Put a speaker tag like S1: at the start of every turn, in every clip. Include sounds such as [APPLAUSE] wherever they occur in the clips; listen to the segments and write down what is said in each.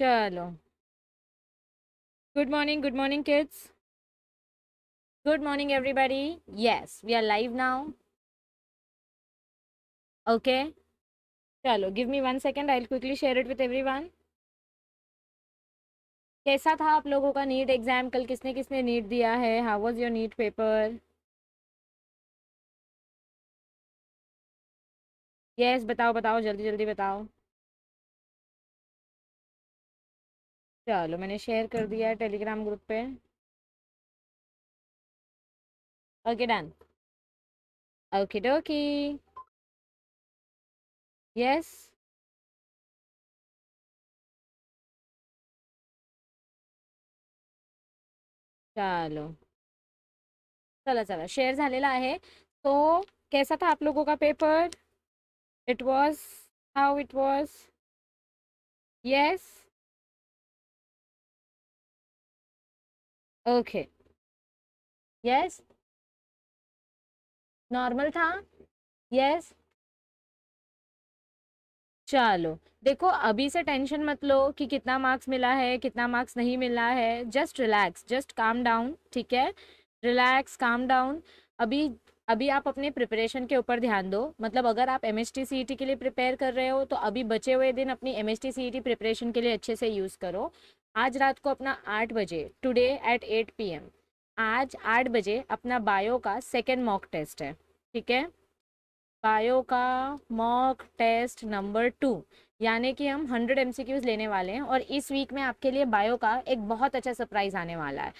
S1: चलो। Good morning good morning kids good morning everybody yes we are live now okay चलो give me one second I quickly share it with everyone कैसा था आप लोगों का NEET exam कल किसने किसने नीट दिया है? How was your NEET paper yes बताओ बताओ, जल्दी जल्दी बताओ। चलो, मैंने शेयर कर दिया है टेलीग्राम ग्रुप पे। Okay done okey dokey yes चलो, चला चला शेयर आहे. तो कैसा था आप लोगों का paper it was how it was yes okay yes normal था? यस चलो। देखो, अभी से टेंशन मत लो कि कितना मार्क्स मिला है, कितना मार्क्स नहीं मिला है। Just relax just calm down ठीक है? रिलैक्स काम डाउन अभी अभी आप अपने प्रिपरेशन के ऊपर ध्यान दो। मतलब अगर आप एम एस e के लिए प्रिपेयर कर रहे हो तो अभी बचे हुए दिन अपनी एम एस प्रिपरेशन के लिए अच्छे से यूज़ करो। आज रात को अपना आठ बजे टुडे एट एट पी आज आठ बजे अपना बायो का सेकेंड मॉक टेस्ट है, ठीक है? बायो का मॉक टेस्ट नंबर टू यानी कि हम हंड्रेड एम लेने वाले हैं और इस वीक में आपके लिए बायो का एक बहुत अच्छा सरप्राइज़ आने वाला है,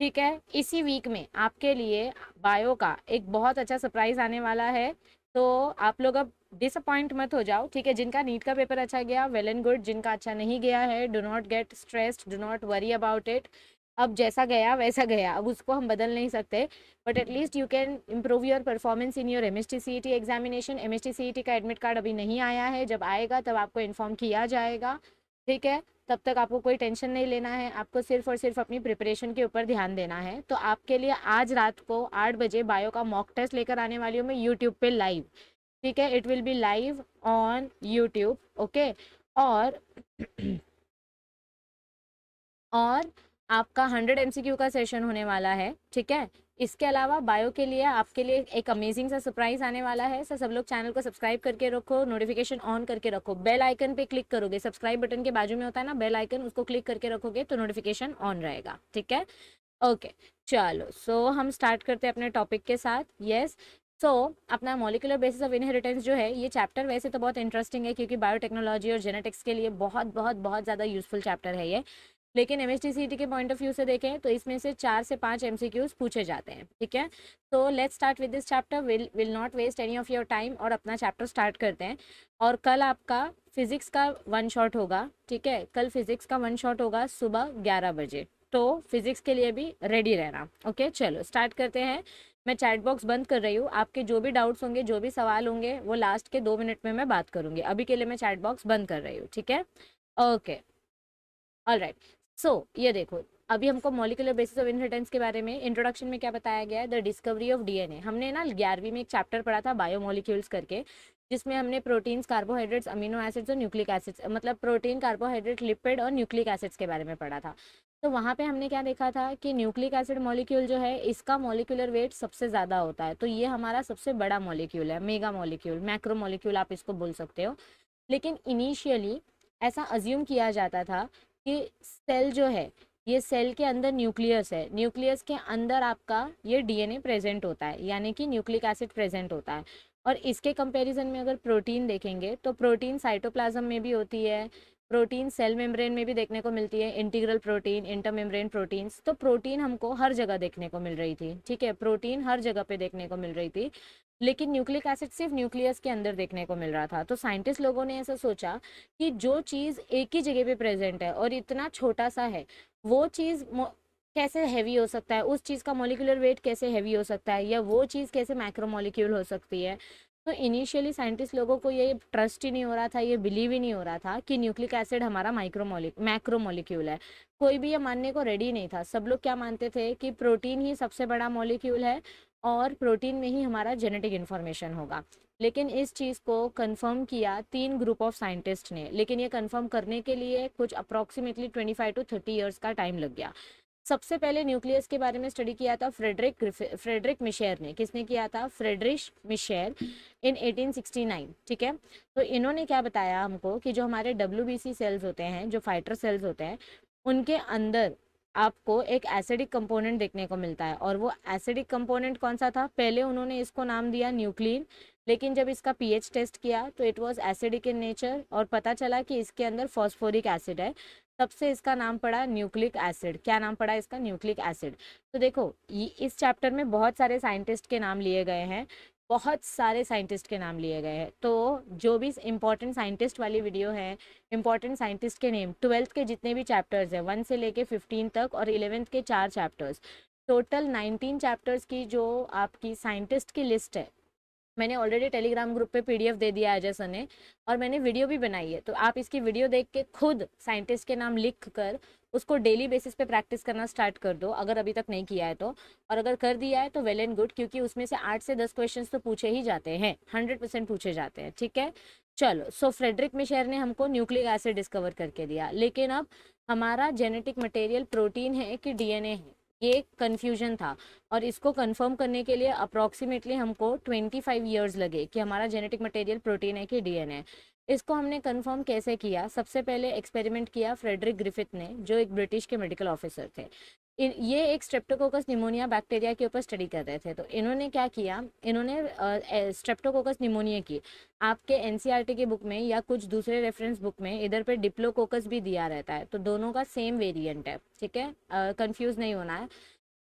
S1: ठीक है? इसी वीक में आपके लिए बायो का एक बहुत अच्छा सरप्राइज़ आने वाला है तो आप लोग अब डिसअपॉइंट मत हो जाओ, ठीक है? जिनका नीट का पेपर अच्छा गया वेल एंड गुड जिनका अच्छा नहीं गया है do not get stressed do not worry about it अब जैसा गया, वैसा गया। अब उसको हम बदल नहीं सकते but at least you can improve your performance in your M S T C E T examination M S T C E T का एडमिट कार्ड अभी नहीं आया है। जब आएगा, तब आपको इन्फॉर्म किया जाएगा, ठीक है? तब तक आपको कोई टेंशन नहीं लेना है, आपको सिर्फ़ और सिर्फ़ अपनी प्रिपरेशन के ऊपर ध्यान देना है। तो आपके लिए आज रात को आठ बजे बायो का मॉक टेस्ट लेकर आने वाली हूँ मैं यूट्यूब पे लाइव ठीक है? It will be live on YouTube okay और [CLEARS THROAT] और आपका हंड्रेड एम का सेशन होने वाला है ठीक है? इसके अलावा बायो के लिए आपके लिए एक अमेजिंग सा सरप्राइज़ आने वाला है सर सब लोग चैनल को सब्सक्राइब करके रखो नोटिफिकेशन ऑन करके रखो। बेल आइकन पे क्लिक करोगे सब्सक्राइब बटन के बाजू में होता है ना बेल आइकन उसको क्लिक करके रखोगे तो नोटिफिकेशन ऑन रहेगा ठीक है? ओके चलो सो हम स्टार्ट करते हैं अपने टॉपिक के साथ यस सो so, अपना मोलिकुलर बेसिस ऑफ़ इनहेरिटेंस जो है ये चैप्टर वैसे तो बहुत इंटरेस्टिंग है क्योंकि बायोटेक्नोलॉजी और जेनेटिक्स के लिए बहुत बहुत बहुत ज़्यादा यूजफुल चैप्टर है ये। लेकिन एम के पॉइंट ऑफ़ व्यू से देखें तो इसमें से चार से पाँच एम पूछे जाते हैं, ठीक है? तो let's start with this chapter will will not waste any of your time और अपना चैप्टर स्टार्ट करते हैं। और कल आपका फिजिक्स का वन शॉट होगा, ठीक है? कल फिजिक्स का वन शॉट होगा सुबह ग्यारह बजे। तो फिजिक्स के लिए भी रेडी रहना ओके चलो स्टार्ट करते हैं। मैं चैट बॉक्स बंद कर रही हूँ। आपके जो भी डाउट्स होंगे, जो भी सवाल होंगे, वो लास्ट के दो मिनट में मैं बात करूँगी। अभी के लिए मैं चैट बॉक्स बंद कर रही हूँ, ठीक है? Okay all right so so, ये देखो अभी हमको मॉलिकुलर बेसिस ऑफ़ इनहेरिटेंस के बारे में इंट्रोडक्शन में क्या बताया गया है? द डिस्कवरी ऑफ़ डीएनए हमने ना ग्यारहवीं में एक चैप्टर पढ़ा था बायोमोलिक्यूल्स करके जिसमें हमने प्रोटीन्स कार्बोहाइड्रेट्स अमीनो एसिड्स और न्यूक्लिक एसिड्स मतलब प्रोटीन कार्बोहाइड्रेट लिपिड और न्यूक्लिक एसिड्स के बारे में पढ़ा था। तो वहाँ पे हमने क्या देखा था कि न्यूक्लिक एसिड मॉलिक्यूल जो है इसका मॉलिक्यूलर वेट सबसे ज़्यादा होता है। तो ये हमारा सबसे बड़ा मॉलिक्यूल है मेगा मॉलिक्यूल मैक्रो मॉलिक्यूल आप इसको बोल सकते हो। लेकिन इनिशियली ऐसा अज्यूम किया जाता था कि सेल जो है, ये सेल के अंदर न्यूक्लियस है। न्यूक्लियस के अंदर आपका ये डीएनए प्रेजेंट होता है, यानी कि न्यूक्लिक एसिड प्रेजेंट होता है। और इसके कंपैरिजन में अगर प्रोटीन देखेंगे तो प्रोटीन साइटोप्लाज्म में भी होती है प्रोटीन सेल मेम्ब्रेन में भी देखने को मिलती है, इंटीग्रल प्रोटीन, इंटरमेम्ब्रेन प्रोटीन्स तो प्रोटीन हमको हर जगह देखने को मिल रही थी, ठीक है? प्रोटीन हर जगह पे देखने को मिल रही थी, लेकिन न्यूक्लिक एसिड सिर्फ़ न्यूक्लियस के अंदर देखने को मिल रहा था तो साइंटिस्ट लोगों ने ऐसा सोचा कि जो चीज़ एक ही जगह पे प्रेजेंट है और इतना छोटा सा है, वो चीज़ कैसे हैवी हो सकता है, उस चीज़ का मोलिकुलर वेट कैसे हैवी हो सकता है या वो चीज़ कैसे माइक्रोमोलिक्यूल हो सकती है तो इनिशियली साइंटिस्ट लोगों को ये ट्रस्ट ही नहीं हो रहा था, ये बिलीव ही नहीं हो रहा था कि न्यूक्लिक एसिड हमारा माइक्रोमोलिक मैक्रोमोलिक्यूल है। कोई भी ये मानने को रेडी नहीं था। सब लोग क्या मानते थे कि प्रोटीन ही सबसे बड़ा मॉलिक्यूल है और प्रोटीन में ही हमारा जेनेटिक इन्फॉर्मेशन होगा। लेकिन इस चीज़ को कंफर्म किया तीन ग्रुप ऑफ़ साइंटिस्ट ने। लेकिन ये कंफर्म करने के लिए कुछ अप्रॉक्सीमेटली 25 टू 30 इयर्स का टाइम लग गया। सबसे पहले न्यूक्लियस के बारे में स्टडी किया था फ्रेडरिक फ्रेडरिक मिशेर ने। किसने किया था? फ्रेडरिश मिशेर इन 1869 ठीक है? तो इन्होंने क्या बताया हमको कि जो हमारे डब्ल्यूबीसी सेल्स होते हैं, जो फाइटर सेल्स होते हैं, उनके अंदर आपको एक एसिडिक कंपोनेंट देखने को मिलता है। और वो एसिडिक कंपोनेंट कौन सा था? पहले उन्होंने इसको नाम दिया न्यूक्लिन, लेकिन जब इसका पीएच टेस्ट किया तो it was acidic in nature और पता चला कि इसके अंदर फॉस्फोरिक एसिड है। तब से इसका नाम पड़ा न्यूक्लिक एसिड। क्या नाम पड़ा इसका? Nucleic acid. तो देखो इस चैप्टर में बहुत सारे साइंटिस्ट के नाम लिए गए हैं, बहुत सारे साइंटिस्ट के नाम लिए गए हैं। तो जो भी इम्पोर्टेंट साइंटिस्ट वाली वीडियो है इम्पोर्टेंट साइंटिस्ट के नेम ट्वेल्थ के जितने भी चैप्टर्स हैं वन से लेके फिफ्टीन तक और इलेवेंथ के चार चैप्टर्स टोटल नाइनटीन चैप्टर्स की जो आपकी साइंटिस्ट की लिस्ट है मैंने ऑलरेडी टेलीग्राम ग्रुप पे पीडीएफ दे दिया है अजय सर ने और मैंने वीडियो भी बनाई है। तो आप इसकी वीडियो देख के खुद साइंटिस्ट के नाम लिख कर उसको डेली बेसिस पे प्रैक्टिस करना स्टार्ट कर दो, अगर अभी तक नहीं किया है तो। और अगर कर दिया है तो वेल एंड गुड क्योंकि उसमें से आठ से दस क्वेश्चन तो पूछे ही जाते हैं। हंड्रेड परसेंट पूछे जाते हैं, ठीक है? चलो सो फ्रेडरिक मिशेर ने हमको न्यूक्लिक एसिड डिस्कवर करके दिया। लेकिन अब हमारा जेनेटिक मटेरियल प्रोटीन है कि डीएनए है? ये कन्फ्यूज़न था। और इसको कन्फर्म करने के लिए अप्रॉक्सीमेटली हमको 25 इयर्स लगे कि हमारा जेनेटिक मटेरियल प्रोटीन है कि डीएनए इसको हमने कन्फर्म कैसे किया? सबसे पहले एक्सपेरिमेंट किया फ्रेडरिक ग्रिफिथ ने, जो एक ब्रिटिश के मेडिकल ऑफिसर थे। ये एक स्ट्रेप्टोकोकस निमोनिया बैक्टीरिया के ऊपर स्टडी कर रहे थे। तो इन्होंने क्या किया? इन्होंने स्ट्रेप्टोकोकस निमोनिया की। आपके एनसीईआरटी की बुक में या कुछ दूसरे रेफरेंस बुक में इधर पे डिप्लोकोकस भी दिया रहता है। तो दोनों का सेम वेरिएंट है, ठीक है? कंफ्यूज नहीं होना है।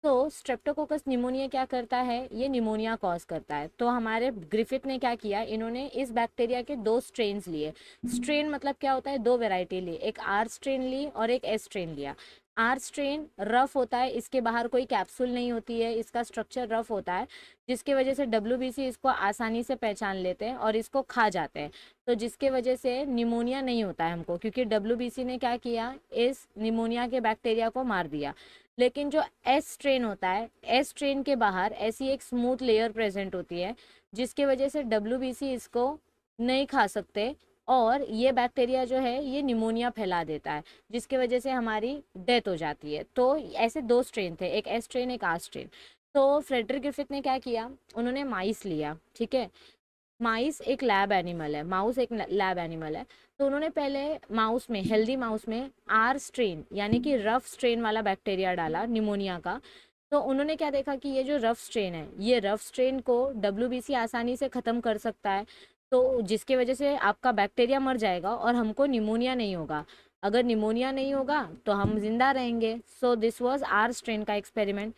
S1: तो स्ट्रेप्टोकोकस निमोनिया क्या करता है? ये निमोनिया कॉज करता है। तो हमारे ग्रिफिथ ने क्या किया? इन्होंने इस बैक्टीरिया के दो स्ट्रेन लिए। स्ट्रेन मतलब क्या होता है? दो वेराइटी ली एक आर स्ट्रेन ली और एक एस स्ट्रेन लिया। आर स्ट्रेन रफ होता है, इसके बाहर कोई कैप्सूल नहीं होती है, इसका स्ट्रक्चर रफ होता है, जिसके वजह से डब्ल्यूबीसी इसको आसानी से पहचान लेते हैं और इसको खा जाते हैं। तो जिसके वजह से निमोनिया नहीं होता है हमको, क्योंकि डब्ल्यूबीसी ने क्या किया, इस निमोनिया के बैक्टीरिया को मार दिया। लेकिन जो एस स्ट्रेन होता है एस स्ट्रेन के बाहर ऐसी एक स्मूथ लेयर प्रेजेंट होती है, जिसके वजह से डब्ल्यूबीसी इसको नहीं खा सकते और ये बैक्टीरिया जो है, ये निमोनिया फैला देता है, जिसकी वजह से हमारी डेथ हो जाती है। तो ऐसे दो स्ट्रेन थे, एक एस स्ट्रेन एक आर स्ट्रेन तो फ्रेडरिक ग्रिफिथ ने क्या किया? उन्होंने माइस लिया, ठीक है? माइस एक लैब एनिमल है, माउस एक लैब एनिमल है। तो उन्होंने पहले माउस में, हेल्दी माउस में आर स्ट्रेन यानी कि रफ स्ट्रेन वाला बैक्टीरिया डाला, निमोनिया का। तो उन्होंने क्या देखा कि ये जो रफ स्ट्रेन है, ये रफ स्ट्रेन को डब्ल्यूबीसी आसानी से ख़त्म कर सकता है। तो जिसके वजह से आपका बैक्टीरिया मर जाएगा और हमको निमोनिया नहीं होगा। अगर निमोनिया नहीं होगा तो हम ज़िंदा रहेंगे। So this was R strain का एक्सपेरिमेंट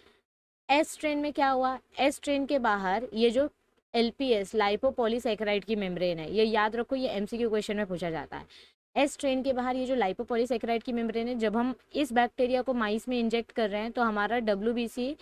S1: एस स्ट्रेन में क्या हुआ? एस स्ट्रेन के बाहर ये जो एल पी एस लाइपोपोलीसेक्राइड की मेम्ब्रेन है, ये याद रखो, ये एम सी क्वेश्चन में पूछा जाता है। एस स्ट्रेन के बाहर ये जो लाइपोपोलीसेक्राइड की मेम्ब्रेन है, जब हम इस बैक्टीरिया को माइस में इंजेक्ट कर रहे हैं तो हमारा डब्ल्यूबीसी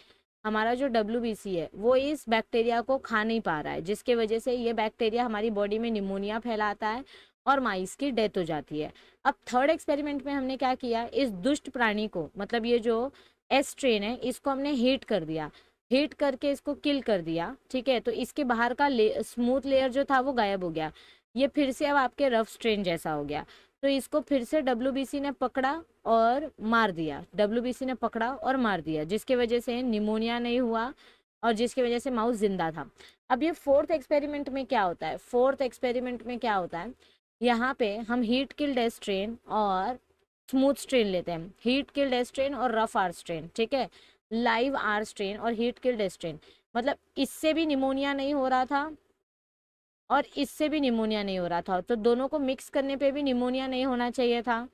S1: हमारा जो डब्ल्यूबीसी है वो इस बैक्टीरिया को खा नहीं पा रहा है जिसके वजह से ये बैक्टीरिया हमारी बॉडी में निमोनिया फैलाता है और माइस की डेथ हो जाती है। अब थर्ड एक्सपेरिमेंट में हमने क्या किया? इस दुष्ट प्राणी को मतलब ये जो एस ट्रेन है इसको हमने हीट कर दिया। हीट करके इसको किल कर दिया ठीक है? तो इसके बाहर का ले, स्मूथ लेयर जो था वो गायब हो गया। ये फिर से अब आपके रफ स्ट्रेन जैसा हो गया। तो इसको फिर से डब्ल्यू ने पकड़ा और मार दिया। डब्ल्यूबीसी ने पकड़ा और मार दिया, जिसके वजह से निमोनिया नहीं हुआ और जिसकी वजह से माउस ज़िंदा था। अब ये फोर्थ एक्सपेरिमेंट में क्या होता है? फोर्थ एक्सपेरिमेंट में क्या होता है? यहाँ पे हम हीट किल्ड स्ट्रेन और स्मूथ स्ट्रेन लेते हैं। हीट किल्ड स्ट्रेन और रफ आर स्ट्रेन, ठीक है? लाइव आर स्ट्रेन और हीट किल्ड स्ट्रेन। मतलब इससे भी निमोनिया नहीं हो रहा था और इससे भी निमोनिया नहीं हो रहा था। तो दोनों को मिक्स करने पे भी निमोनिया नहीं होना चाहिए था।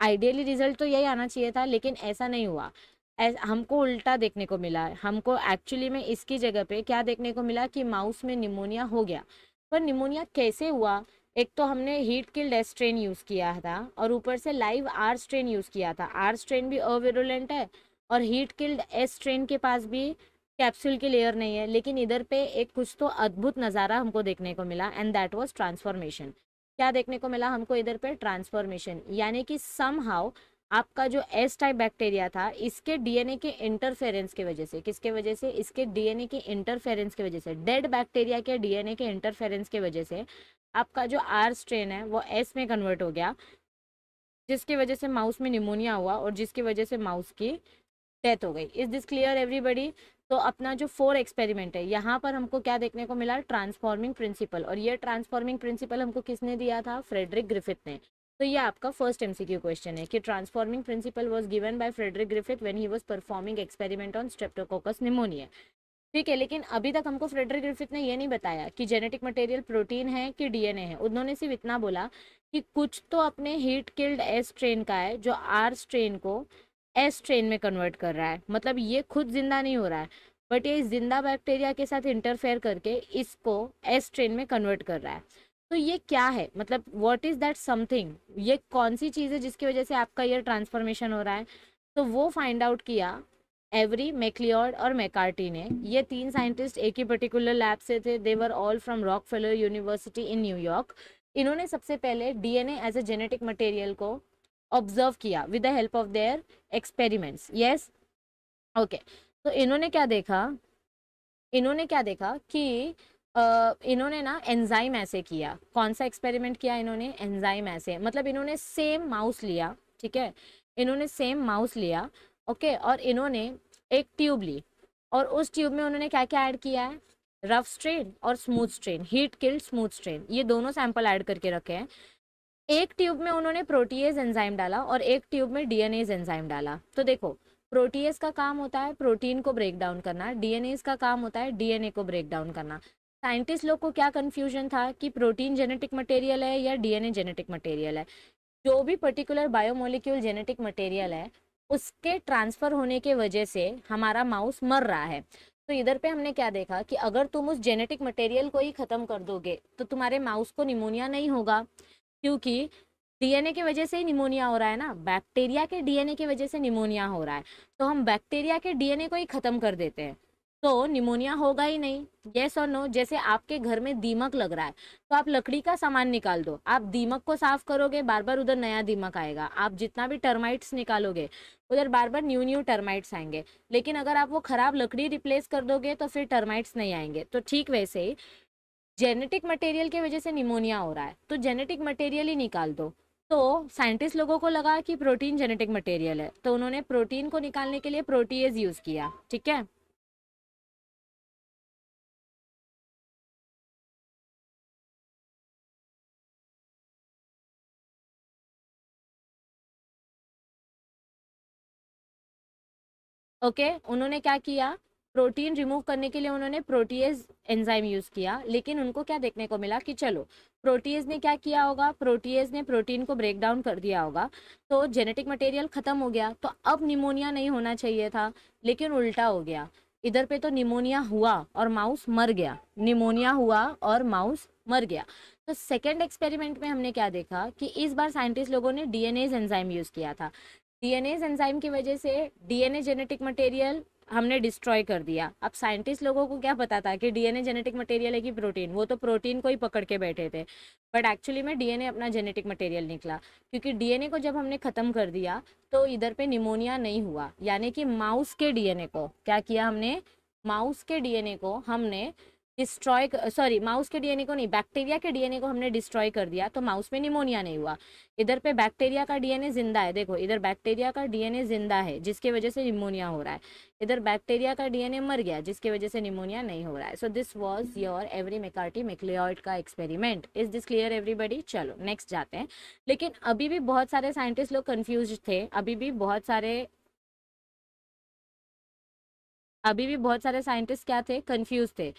S1: आइडियली रिज़ल्ट तो यही आना चाहिए था, लेकिन ऐसा नहीं हुआ। हमको उल्टा देखने को मिला। हमको एक्चुअली में इसकी जगह पे क्या देखने को मिला कि माउस में निमोनिया हो गया। पर निमोनिया कैसे हुआ? एक तो हमने heat killed S strain use किया था और ऊपर से लाइव आर स्ट्रेन यूज़ किया था। आर स्ट्रेन भी अविरुलेंट है और हीट किल्ड एस स्ट्रेन के पास भी कैप्सूल की लेयर नहीं है, लेकिन इधर पे एक कुछ तो अद्भुत नज़ारा हमको देखने को मिला एंड दैट वाज ट्रांसफॉर्मेशन क्या देखने को मिला हमको इधर पे? ट्रांसफॉर्मेशन यानी कि सम हाउ आपका जो एस टाइप बैक्टीरिया था, इसके डीएनए के इंटरफेरेंस की वजह से, किसके वजह से? इसके डीएनए के इंटरफेरेंस की वजह से डेड बैक्टीरिया के डीएनए के इंटरफेरेंस की वजह से आपका जो आर स्ट्रेन है, वो एस में कन्वर्ट हो गया, जिसकी वजह से माउस में निमोनिया हुआ और जिसकी वजह से माउस की डेथ हो गई. इज़ दिस क्लियर एवरीबडी तो अपना जो फोर एक्सपेरिमेंट है, यहाँ पर हमको क्या देखने को मिला? ट्रांसफॉर्मिंग प्रिंसिपल और ये ट्रांसफॉर्मिंग प्रिंसिपल हमको किसने दिया था? फ्रेडरिक ग्रिफिथ ने. तो ये आपका फ़र्स्ट एमसीक्यू क्वेश्चन है कि transforming principle was given by Frederick Griffith when he was performing experiment on streptococcus pneumonia ठीक है, लेकिन अभी तक हमको फ्रेडरिक ग्रिफिथ ने ये नहीं बताया कि जेनेटिक मटेरियल प्रोटीन है कि डीएनए है। उन्होंने सिर्फ़ इतना बोला कि कुछ तो अपने हीट किल्ड एस ट्रेन का है, जो आर स्ट्रेन को एस ट्रेन में कन्वर्ट कर रहा है। मतलब ये खुद ज़िंदा नहीं हो रहा है बट ये ज़िंदा बैक्टीरिया के साथ इंटरफेयर करके इसको एस ट्रेन में कन्वर्ट कर रहा है। तो ये क्या है? मतलब व्हाट इज़ दैट समथिंग ये कौन सी चीज़ है जिसकी वजह से आपका ये ट्रांसफॉर्मेशन हो रहा है? तो वो फाइंड आउट किया एवरी मैक्लियॉर्ड और मैकार्टी ने। ये तीन साइंटिस्ट एक ही पर्टिकुलर लैब से थे। They were all from Rockefeller university in New York इन्होंने सबसे पहले DNA as a genetic material को ऑब्ज़र्व किया with the help of their experiments yes okay तो इन्होंने क्या देखा? इन्होंने क्या देखा कि इन्होंने ना एंजाइम ऐसे किया। कौन सा एक्सपेरिमेंट किया इन्होंने? एंजाइम ऐसे। मतलब इन्होंने सेम माउस लिया, ठीक है? इन्होंने सेम माउस लिया ओके और इन्होंने एक ट्यूब ली। और उस ट्यूब में उन्होंने क्या क्या ऐड किया है? रफ स्ट्रेन और smooth strain heat killed smooth strain ये दोनों सैंपल ऐड करके रखे हैं। एक ट्यूब में उन्होंने प्रोटीएज एंजाइम डाला और एक ट्यूब में डीएनएज एंजाइम डाला। तो देखो प्रोटीएज का काम होता है प्रोटीन को ब्रेक डाउन करना डीएनएज का काम होता है डीएनए को ब्रेक डाउन करना। साइंटिस्ट लोग को क्या कन्फ्यूज़न था कि प्रोटीन जेनेटिक मटेरियल है या डीएनए जेनेटिक मटेरियल है? जो भी पर्टिकुलर बायोमोलिक्यूल जेनेटिक मटेरियल है, उसके ट्रांसफ़र होने के वजह से हमारा माउस मर रहा है। तो इधर पे हमने क्या देखा कि अगर तुम उस जेनेटिक मटेरियल को ही ख़त्म कर दोगे तो तुम्हारे माउस को निमोनिया नहीं होगा। क्योंकि डीएनए की वजह से ही निमोनिया हो रहा है ना, बैक्टीरिया के डीएनए की वजह से निमोनिया हो रहा है। तो हम बैक्टीरिया के डीएनए को ही ख़त्म कर देते हैं। तो निमोनिया होगा ही नहीं यस और नो जैसे आपके घर में दीमक लग रहा है तो आप लकड़ी का सामान निकाल दो। आप दीमक को साफ़ करोगे, बार बार उधर नया दीमक आएगा। आप जितना भी टर्माइट्स निकालोगे, उधर बार बार न्यू न्यू टर्माइट्स आएँगे। लेकिन अगर आप वो खराब लकड़ी रिप्लेस कर दोगे तो फिर टर्माइट्स नहीं आएँगे। तो ठीक वैसे ही जेनेटिक मटेरियल की वजह से निमोनिया हो रहा है। तो जेनेटिक मटेरियल ही निकाल दो। तो साइंटिस्ट लोगों को लगा कि प्रोटीन जेनेटिक मटेरियल है। तो उन्होंने प्रोटीन को निकालने के लिए प्रोटीज यूज़ किया। ठीक है? ओके okay, उन्होंने क्या किया? प्रोटीन रिमूव करने के लिए उन्होंने प्रोटीएज एंजाइम यूज़ किया, लेकिन उनको क्या देखने को मिला कि चलो, प्रोटीएज ने क्या किया होगा? प्रोटीएज ने प्रोटीन को ब्रेक डाउन कर दिया होगा तो जेनेटिक मटेरियल ख़त्म हो गया तो अब निमोनिया नहीं होना चाहिए था, लेकिन उल्टा हो गया। इधर पे तो निमोनिया हुआ और माउस मर गया, निमोनिया हुआ और माउस मर गया। तो सेकेंड एक्सपेरिमेंट में हमने क्या देखा कि इस बार साइंटिस्ट लोगों ने डीएनए एंजाइम यूज़ किया था। डीएनए एंजाइम की वजह से डीएनए जेनेटिक मटेरियल हमने डिस्ट्रॉय कर दिया। अब साइंटिस्ट लोगों को क्या पता था कि डीएनए जेनेटिक मटेरियल है कि प्रोटीन वो तो प्रोटीन को ही पकड़ के बैठे थे। बट एक्चुअली में डीएनए अपना जेनेटिक मटेरियल निकला। क्योंकि डीएनए को जब हमने ख़त्म कर दिया तो इधर पे निमोनिया नहीं हुआ। यानी कि माउस के डीएनए को क्या किया हमने? माउस के डीएनए को हमने डिस्ट्रॉय सॉरी, माउस के डीएनए को नहीं, बैक्टीरिया के डीएनए को हमने डिस्ट्रॉय कर दिया तो माउस में निमोनिया नहीं हुआ। इधर पे बैक्टीरिया का डीएनए ज़िंदा है, देखो, इधर बैक्टीरिया का डीएनए ज़िंदा है, जिसकी वजह से निमोनिया हो रहा है। इधर बैक्टीरिया का डीएनए मर गया, जिसकी वजह से निमोनिया नहीं हो रहा है। So this was your Avery McCarty MacLeod का experiment is this clear everybody चलो नेक्स्ट जाते हैं। लेकिन अभी भी बहुत सारे साइंटिस्ट लोग कन्फ्यूज़ थे, अभी भी बहुत सारे अभी भी बहुत सारे साइंटिस्ट क्या थे? कंफ्यूज थे।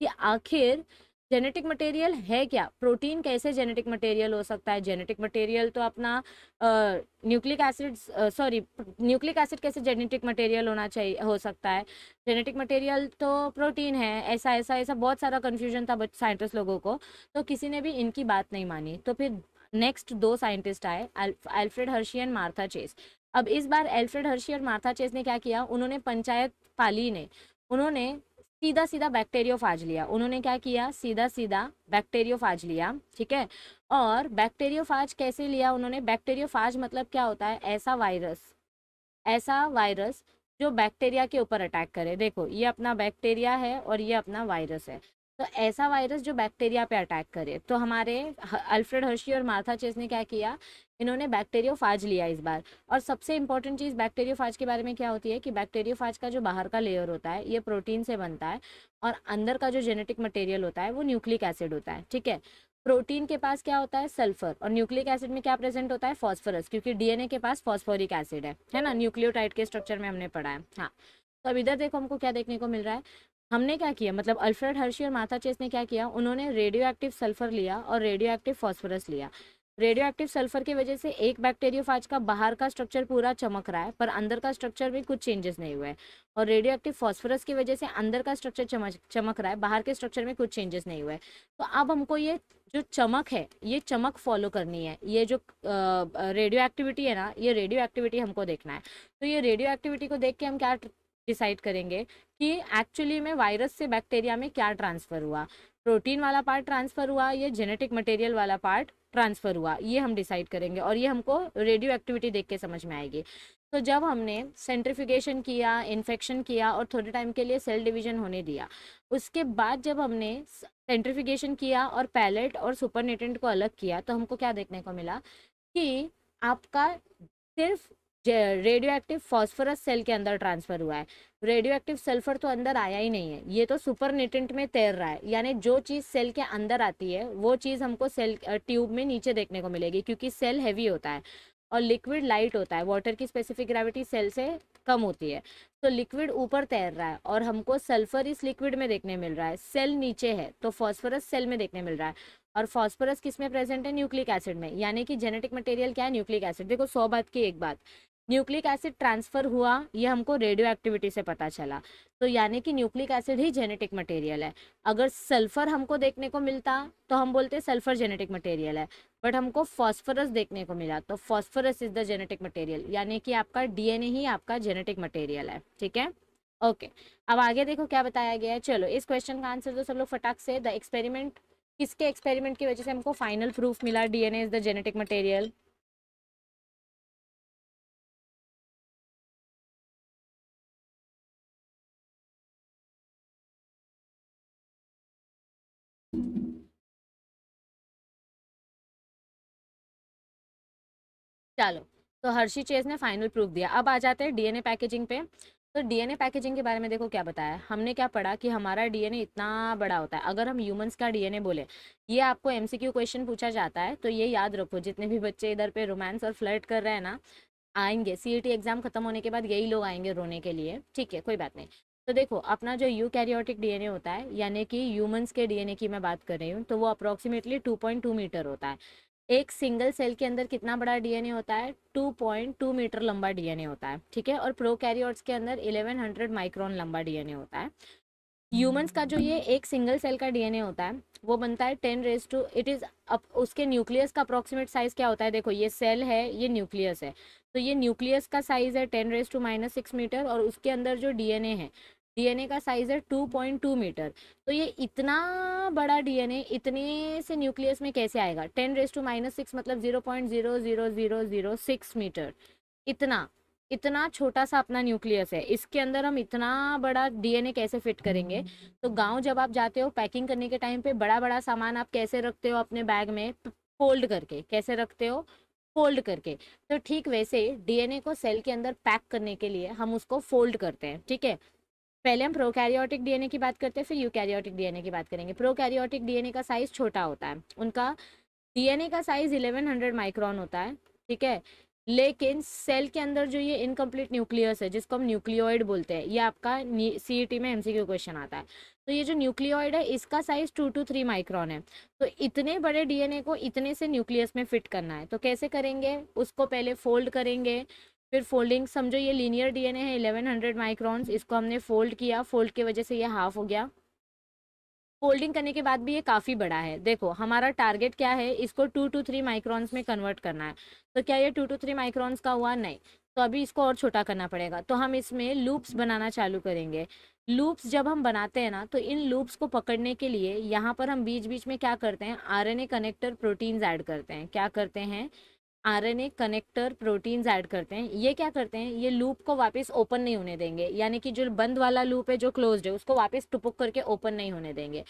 S1: कि आखिर जेनेटिक मटेरियल है क्या? प्रोटीन कैसे जेनेटिक मटेरियल हो सकता है? जेनेटिक मटेरियल तो अपना nucleic acid sorry, nucleic acid कैसे जेनेटिक मटेरियल होना चाहिए, हो सकता है? जेनेटिक मटेरियल तो प्रोटीन है, ऐसा ऐसा ऐसा बहुत सारा कन्फ्यूज़न था साइंटिस्ट लोगों को तो किसी ने भी इनकी बात नहीं मानी। तो फिर नेक्स्ट दो साइंटिस्ट आए Alfred Hershey and Martha Chase अब इस बार एल्फ्रेड हर्शी और मार्था चेस ने क्या किया? उन्होंने पंचायत पाली ने। उन्होंने सीधा सीधा बैक्टेरियो फाज लिया। उन्होंने क्या किया? सीधा सीधा बैक्टेरियो फाज लिया, ठीक है? और बैक्टेरियो फाज कैसे लिया उन्होंने? बैक्टेरियो फाज मतलब क्या होता है? ऐसा वायरस ऐसा वायरस जो बैक्टीरिया के ऊपर अटैक करे। देखो, ये अपना बैक्टीरिया है और ये अपना वायरस है। तो ऐसा वायरस जो बैक्टीरिया पे अटैक करे। तो हमारे अल्फ्रेड हर्शी और मार्था चेस ने क्या किया? इन्होंने बैक्टीरियोफाज लिया इस बार। और सबसे इंपॉर्टेंट चीज़ बैक्टीरियोफाज के बारे में क्या होती है कि बैक्टीरियोफाज का जो बाहर का लेयर होता है, ये प्रोटीन से बनता है और अंदर का जो जेनेटिक मटेरियल होता है, वो न्यूक्लिक एसिड होता है, ठीक है? प्रोटीन के पास क्या होता है? सल्फ़र और न्यूक्लिक एसिड में क्या प्रेजेंट होता है? फॉस्फोरस, क्योंकि डीएनए के पास फॉस्फोरिक एसिड है है ना? न्यूक्लियोटाइड के स्ट्रक्चर में हमने पढ़ा है हाँ। तो अब इधर देखो हमको क्या देखने को मिल रहा है? हमने क्या किया? मतलब अल्फ्रेड हर्शी और माथा चेस ने क्या किया? उन्होंने रेडियो एक्टिव सल्फ़र लिया और रेडियो एक्टिव फॉस्फोरस लिया। रेडियो एक्टिव सल्फ़र की वजह से एक बैक्टीरियोफाज का बाहर का स्ट्रक्चर पूरा चमक रहा है, पर अंदर का स्ट्रक्चर में कुछ चेंजेस नहीं हुए और रेडियो एक्टिव फॉस्फोरस की वजह से अंदर का स्ट्रक्चर चमक चमक रहा है, बाहर के स्ट्रक्चर में कुछ चेंजेस नहीं हुए तो अब हमको ये जो चमक है, ये चमक फॉलो करनी है। ये जो रेडियो एक्टिविटी है ना, ये रेडियो एक्टिविटी हमको देखना है। तो ये रेडियो एक्टिविटी को देख के हम क्या डिसाइड करेंगे कि एक्चुअली में वायरस से बैक्टीरिया में क्या ट्रांसफ़र हुआ? प्रोटीन वाला पार्ट ट्रांसफ़र हुआ या जेनेटिक मटेरियल वाला पार्ट ट्रांसफ़र हुआ? ये हम डिसाइड करेंगे और ये हमको रेडियो एक्टिविटी देख के समझ में आएगी। तो जब हमने सेंट्रिफिकेशन किया इन्फेक्शन किया और थोड़े टाइम के लिए सेल डिवीज़न होने दिया, उसके बाद जब हमने सेंट्रिफिकेशन किया और पैलेट और सुपर को अलग किया तो हमको क्या देखने को मिला कि आपका सिर्फ़ रेडियो एक्टिव फॉस्फोरस सेल के अंदर ट्रांसफ़र हुआ है। रेडियो एक्टिव सल्फ़र तो अंदर आया ही नहीं है। ये तो सुपर नेटेंट में तैर रहा है। यानी जो चीज़ सेल के अंदर आती है, वो चीज़ हमको सेल ट्यूब में नीचे देखने को मिलेगी क्योंकि सेल हैवी होता है और लिक्विड लाइट होता है। वाटर की स्पेसिफिक ग्रेविटी सेल से कम होती है। तो लिक्विड ऊपर तैर रहा है और हमको सल्फ़र इस लिक्विड में देखने मिल रहा है। सेल नीचे है तो फॉस्फोरस सेल में देखने मिल रहा है। और फॉस्फोरस किसमें प्रेजेंट है? न्यूक्लिक एसिड में। यानी कि जेनेटिक मटेरियल क्या है? न्यूक्लिक एसिड देखो, सौ बात की एक बात। न्यूक्लिक एसिड ट्रांसफ़र हुआ, ये हमको रेडियो एक्टिविटी से पता चला। तो यानी कि न्यूक्लिक एसिड ही जेनेटिक मटेरियल है। अगर सल्फ़र हमको देखने को मिलता तो हम बोलते सल्फ़र जेनेटिक मटेरियल है। बट हमको फॉस्फोरस देखने को मिला तो phosphorus is the genetic material यानी कि आपका डीएनए ही आपका जेनेटिक मटेरियल है। ठीक है? ओके अब आगे देखो क्या बताया गया है। चलो, इस क्वेश्चन का आंसर तो सब लोग फटाक से द एक्सपेरिमेंट किसके एक्सपेरिमेंट की वजह से हमको फाइनल प्रूफ मिला DNA is the genetic material चलो तो हर्षी चेज ने फाइनल प्रूफ दिया। अब आ जाते हैं डीएनए पैकेजिंग पे। तो डीएनए पैकेजिंग के बारे में देखो क्या बताया हमने क्या पढ़ा कि हमारा डीएनए इतना बड़ा होता है। अगर हम ह्यूमंस का डीएनए बोले, ये आपको एमसीक्यू क्वेश्चन पूछा जाता है तो ये याद रखो, जितने भी बच्चे इधर पे रोमांस और फ्लर्ट कर रहे हैं ना, आएँगे। सी एग्ज़ाम खत्म होने के बाद यही लोग आएँगे रोने के लिए। ठीक है, कोई बात नहीं। तो देखो, अपना जो यू कैरियोटिक डीएनए होता है, यानी कि ह्यूमंस के डीएनए की मैं बात कर रही हूँ तो वो अप्रोक्सीमेटली 2.2 मीटर होता है। एक सिंगल सेल के अंदर कितना बड़ा डीएनए होता है? 2.2 मीटर लंबा डीएनए होता है, ठीक है? और प्रोकैरियोट्स के अंदर 1100 माइक्रोन लंबा डीएनए होता है। ह्यूमंस का जो ये एक सिंगल सेल का डीएनए होता है, वो बनता है ten raise to it is अब उसके न्यूक्लियस का अप्रोक्सीमेट साइज़ क्या होता है? देखो, ये सेल है, ये न्यूक्लियस है। तो ये न्यूक्लियस का साइज़ है ten raise to minus six metre और उसके अंदर जो डीएनए है डीएनए का साइज़ है 2.2 मीटर। तो ये इतना बड़ा डीएनए, इतने से न्यूक्लियस में कैसे आएगा? Ten raise to minus six मतलब zero point zero zero zero zero six metre. इतना इतना छोटा सा अपना न्यूक्लियस है। इसके अंदर हम इतना बड़ा डीएनए कैसे फिट करेंगे? तो गाँव जब आप जाते हो पैकिंग करने के टाइम पे बड़ा बड़ा सामान आप कैसे रखते हो अपने बैग में? फोल्ड करके, कैसे रखते हो? फोल्ड करके। तो ठीक वैसे डीएनए को सेल के अंदर पैक करने के लिए हम उसको फोल्ड करते हैं, ठीक है? पहले हम प्रोकैरियोटिक डीएनए की बात करते हैं, फिर यूकैरियोटिक डीएनए की बात करेंगे। प्रोकैरियोटिक डीएनए का साइज़ छोटा होता है। उनका डीएनए का साइज़ 1100 माइक्रोन होता है, ठीक है? लेकिन सेल के अंदर जो ये इनकम्प्लीट न्यूक्लियस है, जिसको हम न्यूक्लियोइड बोलते हैं, ये आपका सी में एमसीक्यू क्वेश्चन आता है। तो ये जो न्यूक्लियोइड है, इसका size two to three micron है। तो इतने बड़े डीएनए को इतने से न्यूक्लियस में फिट करना है। तो कैसे करेंगे? उसको पहले फोल्ड करेंगे। फिर फोल्डिंग, समझो ये लीनियर डीएनए है 1100 माइक्रॉन्स, इसको हमने फोल्ड किया, फोल्ड की वजह से ये हाफ़ हो गया। फोल्डिंग करने के बाद भी ये काफ़ी बड़ा है। देखो, हमारा टारगेट क्या है? इसको टू टू थ्री माइक्रॉन्स में कन्वर्ट करना है। तो क्या ये टू टू थ्री माइक्रॉन्स का हुआ? नहीं। तो अभी इसको और छोटा करना पड़ेगा। तो हम इसमें लूप्स बनाना चालू करेंगे। लूप्स जब हम बनाते हैं ना तो इन लूप्स को पकड़ने के लिए यहाँ पर हम बीच बीच में क्या करते हैं? आरएनए कनेक्टर प्रोटीन्स ऐड करते हैं। क्या करते हैं? आरएनए कनेक्टर प्रोटीन्स ऐड करते हैं। ये क्या करते हैं? ये लूप को वापस ओपन नहीं होने देंगे। यानी कि जो बंद वाला लूप है, जो क्लोज्ड है, उसको वापस टुपुक करके ओपन नहीं होने देंगे।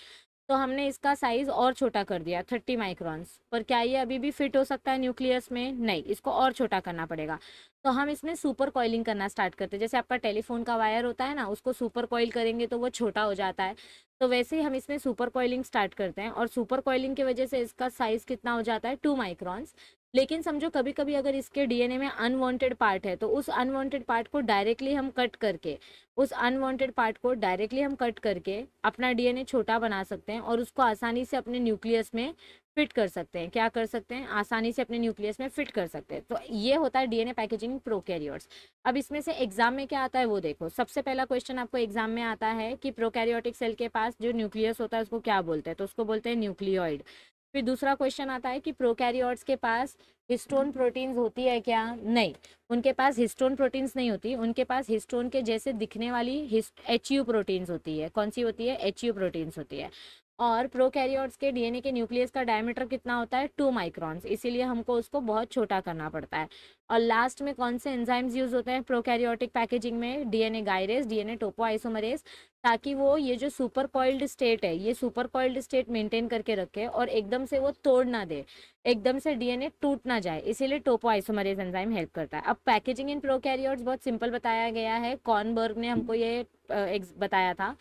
S1: तो हमने इसका साइज़ और छोटा कर दिया, थर्टी माइक्रॉन्स। पर क्या ये अभी भी फिट हो सकता है न्यूक्लियस में? नहीं, इसको और छोटा करना पड़ेगा। तो हम इसमें सुपर कॉइलिंग करना स्टार्ट करते हैं। जैसे आपका टेलीफोन का वायर होता है ना, उसको सुपर कॉइल करेंगे तो वो छोटा हो जाता है। तो वैसे ही हम इसमें सुपर कॉइलिंग स्टार्ट करते हैं और सुपर कॉइलिंग की वजह से इसका साइज़ कितना हो जाता है? Two microns. लेकिन समझो कभी कभी अगर इसके डीएनए में अनवांटेड पार्ट है तो उस अनवांटेड पार्ट को डायरेक्टली हम कट करके, उस अनवांटेड पार्ट को डायरेक्टली हम कट करके अपना डीएनए छोटा बना सकते हैं और उसको आसानी से अपने न्यूक्लियस में फिट कर सकते हैं। क्या कर सकते हैं? आसानी से अपने न्यूक्लियस में फिट कर सकते हैं। तो ये होता है डीएनए पैकेजिंग प्रोकैरियोट्स अब इसमें से एग्ज़ाम में क्या आता है वो देखो। सबसे पहला क्वेश्चन आपको एग्ज़ाम में आता है कि प्रोकैरियोटिक सेल के पास जो न्यूक्लियस होता है उसको क्या बोलते हैं? तो उसको बोलते हैं न्यूक्लियोइड फिर दूसरा क्वेश्चन आता है कि प्रोकैरियोट्स के पास हिस्टोन प्रोटीन्स होती है क्या? नहीं। उनके पास हिस्टोन प्रोटीन्स नहीं होती। उनके पास हिस्टोन के जैसे दिखने वाली एच यू प्रोटीन्स होती है। कौन सी होती है? एच यू प्रोटीन्स होती है। और प्रोकैरियोट्स के डीएनए के न्यूक्लियस का डायमीटर कितना होता है? Two microns. इसीलिए हमको उसको बहुत छोटा करना पड़ता है। और लास्ट में कौन से एंजाइम्स यूज़ होते हैं? प्रोकैरियोटिक पैकेजिंग में डीएनए गायरेस डीएनए टोपोआइसोमरेस ताकि वो ये जो सुपर कॉइल्ड स्टेट है, ये सुपर कॉइल्ड स्टेट मेंटेन करके रखे और एकदम से वो तोड़ ना दे, एकदम से डीएनए टूट ना जाए। इसीलिए टोपोआइसोमरेस एंजाइम हेल्प करता है। अब पैकेजिंग इन प्रोकैरियोट्स बहुत सिंपल बताया गया है। कॉर्नबर्ग ने हमको ये बताया था।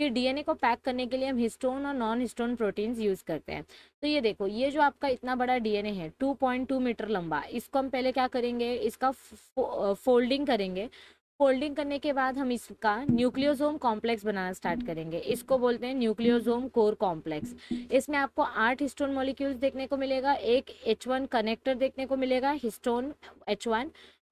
S1: कि डीएनए को पैक करने के लिए हम हिस्टोन और नॉन हिस्टोन प्रोटीन्स यूज़ करते हैं। तो ये देखो, ये जो आपका इतना बड़ा डीएनए है 2.2 मीटर लंबा, इसको हम पहले क्या करेंगे, इसका फोल्डिंग करेंगे। फोल्डिंग करने के बाद हम इसका न्यूक्लियोजोम कॉम्प्लेक्स बनाना स्टार्ट करेंगे। इसको बोलते हैं न्यूक्लियोजोम कोर कॉम्प्लेक्स इसमें आपको आठ हिस्टोन मॉलिक्यूल्स देखने को मिलेगा, एक एच वन कनेक्टर देखने को मिलेगा हिस्टोन एच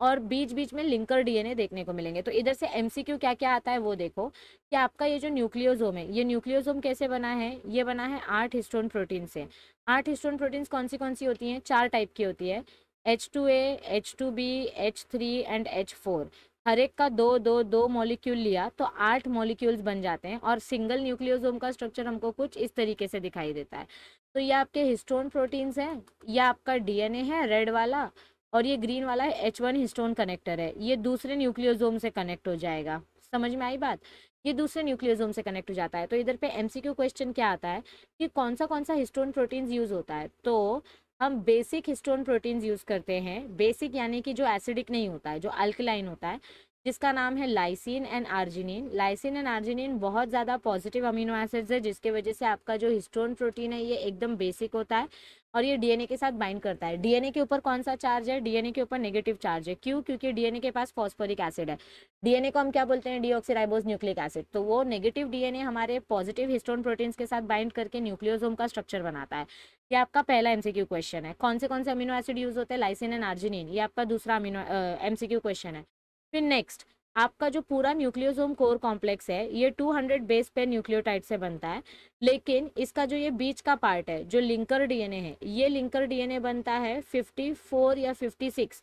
S1: और बीच बीच में लिंकर डीएनए देखने को मिलेंगे। तो इधर से एमसीक्यू क्या क्या आता है वो देखो। कि आपका ये जो न्यूक्लियोजोम है, ये न्यूक्लियोजोम कैसे बना है? ये बना है आठ हिस्टोन प्रोटीन से। आठ हिस्टोन प्रोटीन्स कौन सी कौन सी होती हैं? चार टाइप की होती है। H two H two B H three and H four हर एक का दो दो दो मॉलिक्यूल लिया तो आठ मॉलिक्यूल्स बन जाते हैं और सिंगल न्यूक्लियोजोम का स्ट्रक्चर हमको कुछ इस तरीके से दिखाई देता है। तो ये आपके हिस्टोन प्रोटीन्स हैं, ये आपका डीएनए है रेड वाला। और ये ग्रीन वाला एच वन हिस्टोन कनेक्टर है। ये दूसरे न्यूक्लियोजोम से कनेक्ट हो जाएगा। समझ में आई बात? ये दूसरे न्यूक्लियोजोम से कनेक्ट हो जाता है। तो इधर पे एमसीक्यू क्वेश्चन क्या आता है? कि कौन सा कौन सा हिस्टोन प्रोटीन्स यूज़ होता है? तो हम बेसिक हिस्टोन प्रोटीन्स यूज़ करते हैं। बेसिक यानी कि जो एसिडिक नहीं होता है, जो अल्कलाइन होता है, जिसका नाम है lysine and arginine lysine and arginine बहुत ज़्यादा पॉजिटिव अमीनो एसिड्स है, जिसके वजह से आपका जो हिस्टोन प्रोटीन है, ये एकदम बेसिक होता है। और ये डीएनए के साथ बाइंड करता है। डीएनए के ऊपर कौन सा चार्ज है? डीएनए के ऊपर नेगेटिव चार्ज है। क्यों? क्योंकि डीएनए के पास फॉस्फोरिक एसिड है। डीएनए को हम क्या बोलते हैं? डीऑक्सीराइबोज न्यूक्लिक एसिड तो वो नेगेटिव डीएनए हमारे पॉजिटिव हिस्टोन प्रोटीन्स के साथ बाइंड करके न्यूक्लियोजोम का स्ट्रक्चर बनाता है। ये आपका पहला एमसीक्यू क्वेश्चन है। कौन से कौन से अमीनो एसिड यूज़ होते हैं? लाइसिन एंड आर्जिनिन ये आपका दूसरा अमीनो एमसीक्यू क्वेश्चन है। फिर नेक्स्ट आपका जो पूरा न्यूक्लियोसोम कोर कॉम्प्लेक्स है, ये 200 बेस पेयर न्यूक्लियोटाइड से बनता है। लेकिन इसका जो ये बीच का पार्ट है, जो लिंकर डीएनए है, ये लिंकर डीएनए बनता है 54 या 56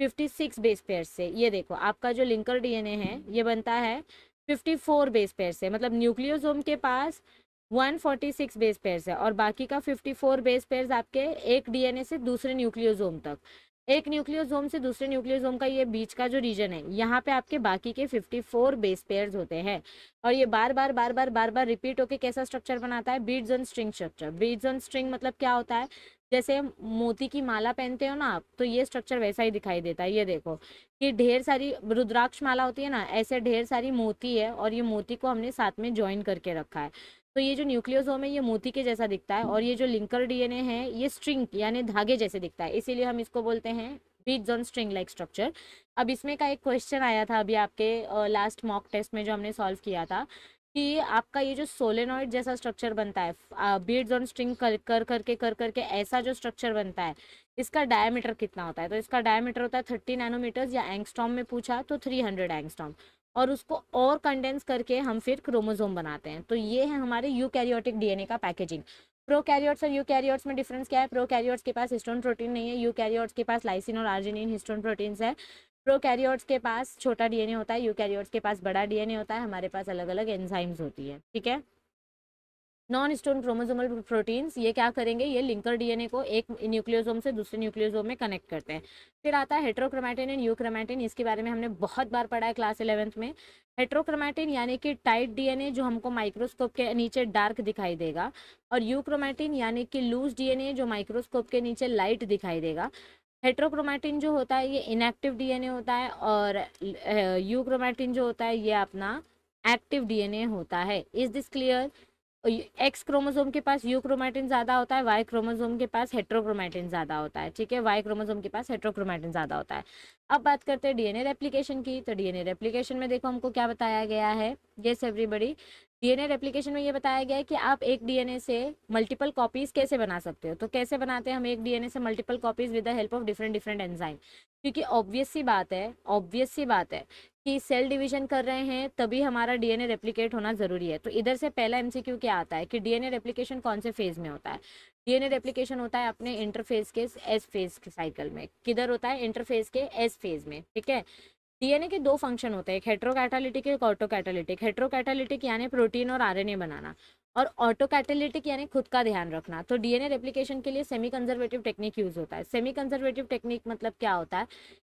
S1: 56 बेस पेयर से। ये देखो, आपका जो लिंकर डीएनए है, ये बनता है 54 बेस पेयर से। मतलब न्यूक्लियोसोम के पास 146 बेस पेयर है और बाकी का 54 बेस पेयर आपके एक डीएनए से दूसरे न्यूक्लियोसोम तक। एक न्यूक्लियोसोम से दूसरे न्यूक्लियोसोम का ये बीच का जो रीजन है, यहाँ पे आपके बाकी के 54 बेस पेयर्स होते हैं। और ये बार बार बार बार बार बार रिपीट होके कैसा स्ट्रक्चर बनाता है? Beads on string structure beads on string मतलब क्या होता है? जैसे मोती की माला पहनते हो ना आप तो ये स्ट्रक्चर वैसा ही दिखाई देता है। ये देखो कि ढेर सारी रुद्राक्ष माला होती है ना, ऐसे ढेर सारी मोती है और ये मोती को हमने साथ में ज्वाइन करके रखा है। तो ये जो न्यूक्लियोसोम है, ये मोती के जैसा दिखता है और ये जो लिंकर डीएनए है, ये स्ट्रिंग यानी धागे जैसे दिखता है। इसीलिए हम इसको बोलते हैं beads on string like structure. अब इसमें का एक क्वेश्चन आया था अभी आपके लास्ट मॉक टेस्ट में जो हमने सॉल्व किया था कि आपका ये जो सोलेनॉइड जैसा स्ट्रक्चर बनता है बीड्स ऑन स्ट्रिंग कर कर, करके कर, करके ऐसा जो स्ट्रक्चर बनता है, इसका डायमीटर कितना होता है? तो इसका डायमीटर होता है थर्टी नैनोमीटर्स या एंगस्टॉम में पूछा तो थ्री हंड्रेड एंगस्टॉम और उसको और कंडेंस करके हम फिर क्रोमोजोम बनाते हैं। तो ये है हमारे यूकैरियोटिक डीएनए का पैकेजिंग प्रोकैरियोट्स और यूकैरियोट्स में डिफरेंस क्या है? प्रोकैरियोट्स के पास हिस्टोन प्रोटीन नहीं है यूकैरियोट्स के पास लाइसिन और आर्जिनिन हिस्टोन प्रोटीन्स है। प्रोकैरियोट्स के पास छोटा डीएनए होता है यूकैरियोट्स के पास बड़ा डीएनए होता है, हमारे पास अलग अलग एंजाइम्स होती है, ठीक है? नॉन स्टोन क्रोमोजोमल प्रोटीन्स ये क्या करेंगे? ये लिंकर डीएनए को एक न्यूक्लियोसोम से दूसरे न्यूक्लियोसोम में कनेक्ट करते हैं। फिर आता है हेट्रोक्रोमैटिन एंड यूक्रोमैटिन इसके बारे में हमने बहुत बार पढ़ा है क्लास इलेवेंथ में। हेट्रोक्रोमैटिन यानी कि टाइट डीएनए जो हमको माइक्रोस्कोप के नीचे डार्क दिखाई देगा और यूक्रोमैटिन यानी कि लूज डीएनए जो माइक्रोस्कोप के नीचे लाइट दिखाई देगा। हेट्रोक्रोमैटिन जो होता है, ये इनएक्टिव डीएनए होता है और यूक्रोमैटिन जो होता है, ये अपना एक्टिव डीएनए होता है। Is this clear X chromosome के पास यू क्रोमैटिन ज़्यादा होता है वाई क्रोमोसोम के पास हेट्रोक्रोमैटिन ज़्यादा होता है, ठीक है? वाई क्रोमोसोम के पास हेट्रोक्रोमैटिन ज़्यादा होता है। अब बात करते हैं डीएनए रेप्लिकेशन की तो डीएनए रेप्लिकेशन में देखो हमको क्या बताया गया है। येस एवरीबडी डीएनए रेप्लिकेशन में ये बताया गया है कि आप एक डीएनए से मल्टीपल कॉपीज कैसे बना सकते हो? तो कैसे बनाते हैं हम एक डीएनए से multiple copies with the help of different different enzyme क्योंकि ऑब्वियस सी बात है ऑब्वियस सी बात है कि सेल डिवीज़न कर रहे हैं, तभी हमारा डीएनए रेप्लिकेट होना ज़रूरी है। तो इधर से पहला एमसीक्यू क्या आता है कि डीएनए रेप्लिकेशन कौन से फ़ेज़ में होता है? डीएनए रेप्लिकेशन होता है अपने इंटरफेज के एस फ़ेज़ के साइकिल में। किधर होता है? इंटरफेज के एस फ़ेज़ में, ठीक है? डीएनए के दो फ़ंक्शन होते हैं, एक हेट्रोकैटालिटिक एक ऑटोकैटालिटिक हेट्रोकैटालिटिक यानी प्रोटीन और आरएनए बनाना और ऑटोकैटालिटिक यानी खुद का ध्यान रखना। तो डीएनए रेप्लिकेशन के लिए सेमी कंजर्वेटिव टेक्निक यूज़ होता है। सेमी कंजर्वेटिव टेक्निक मतलब क्या होता है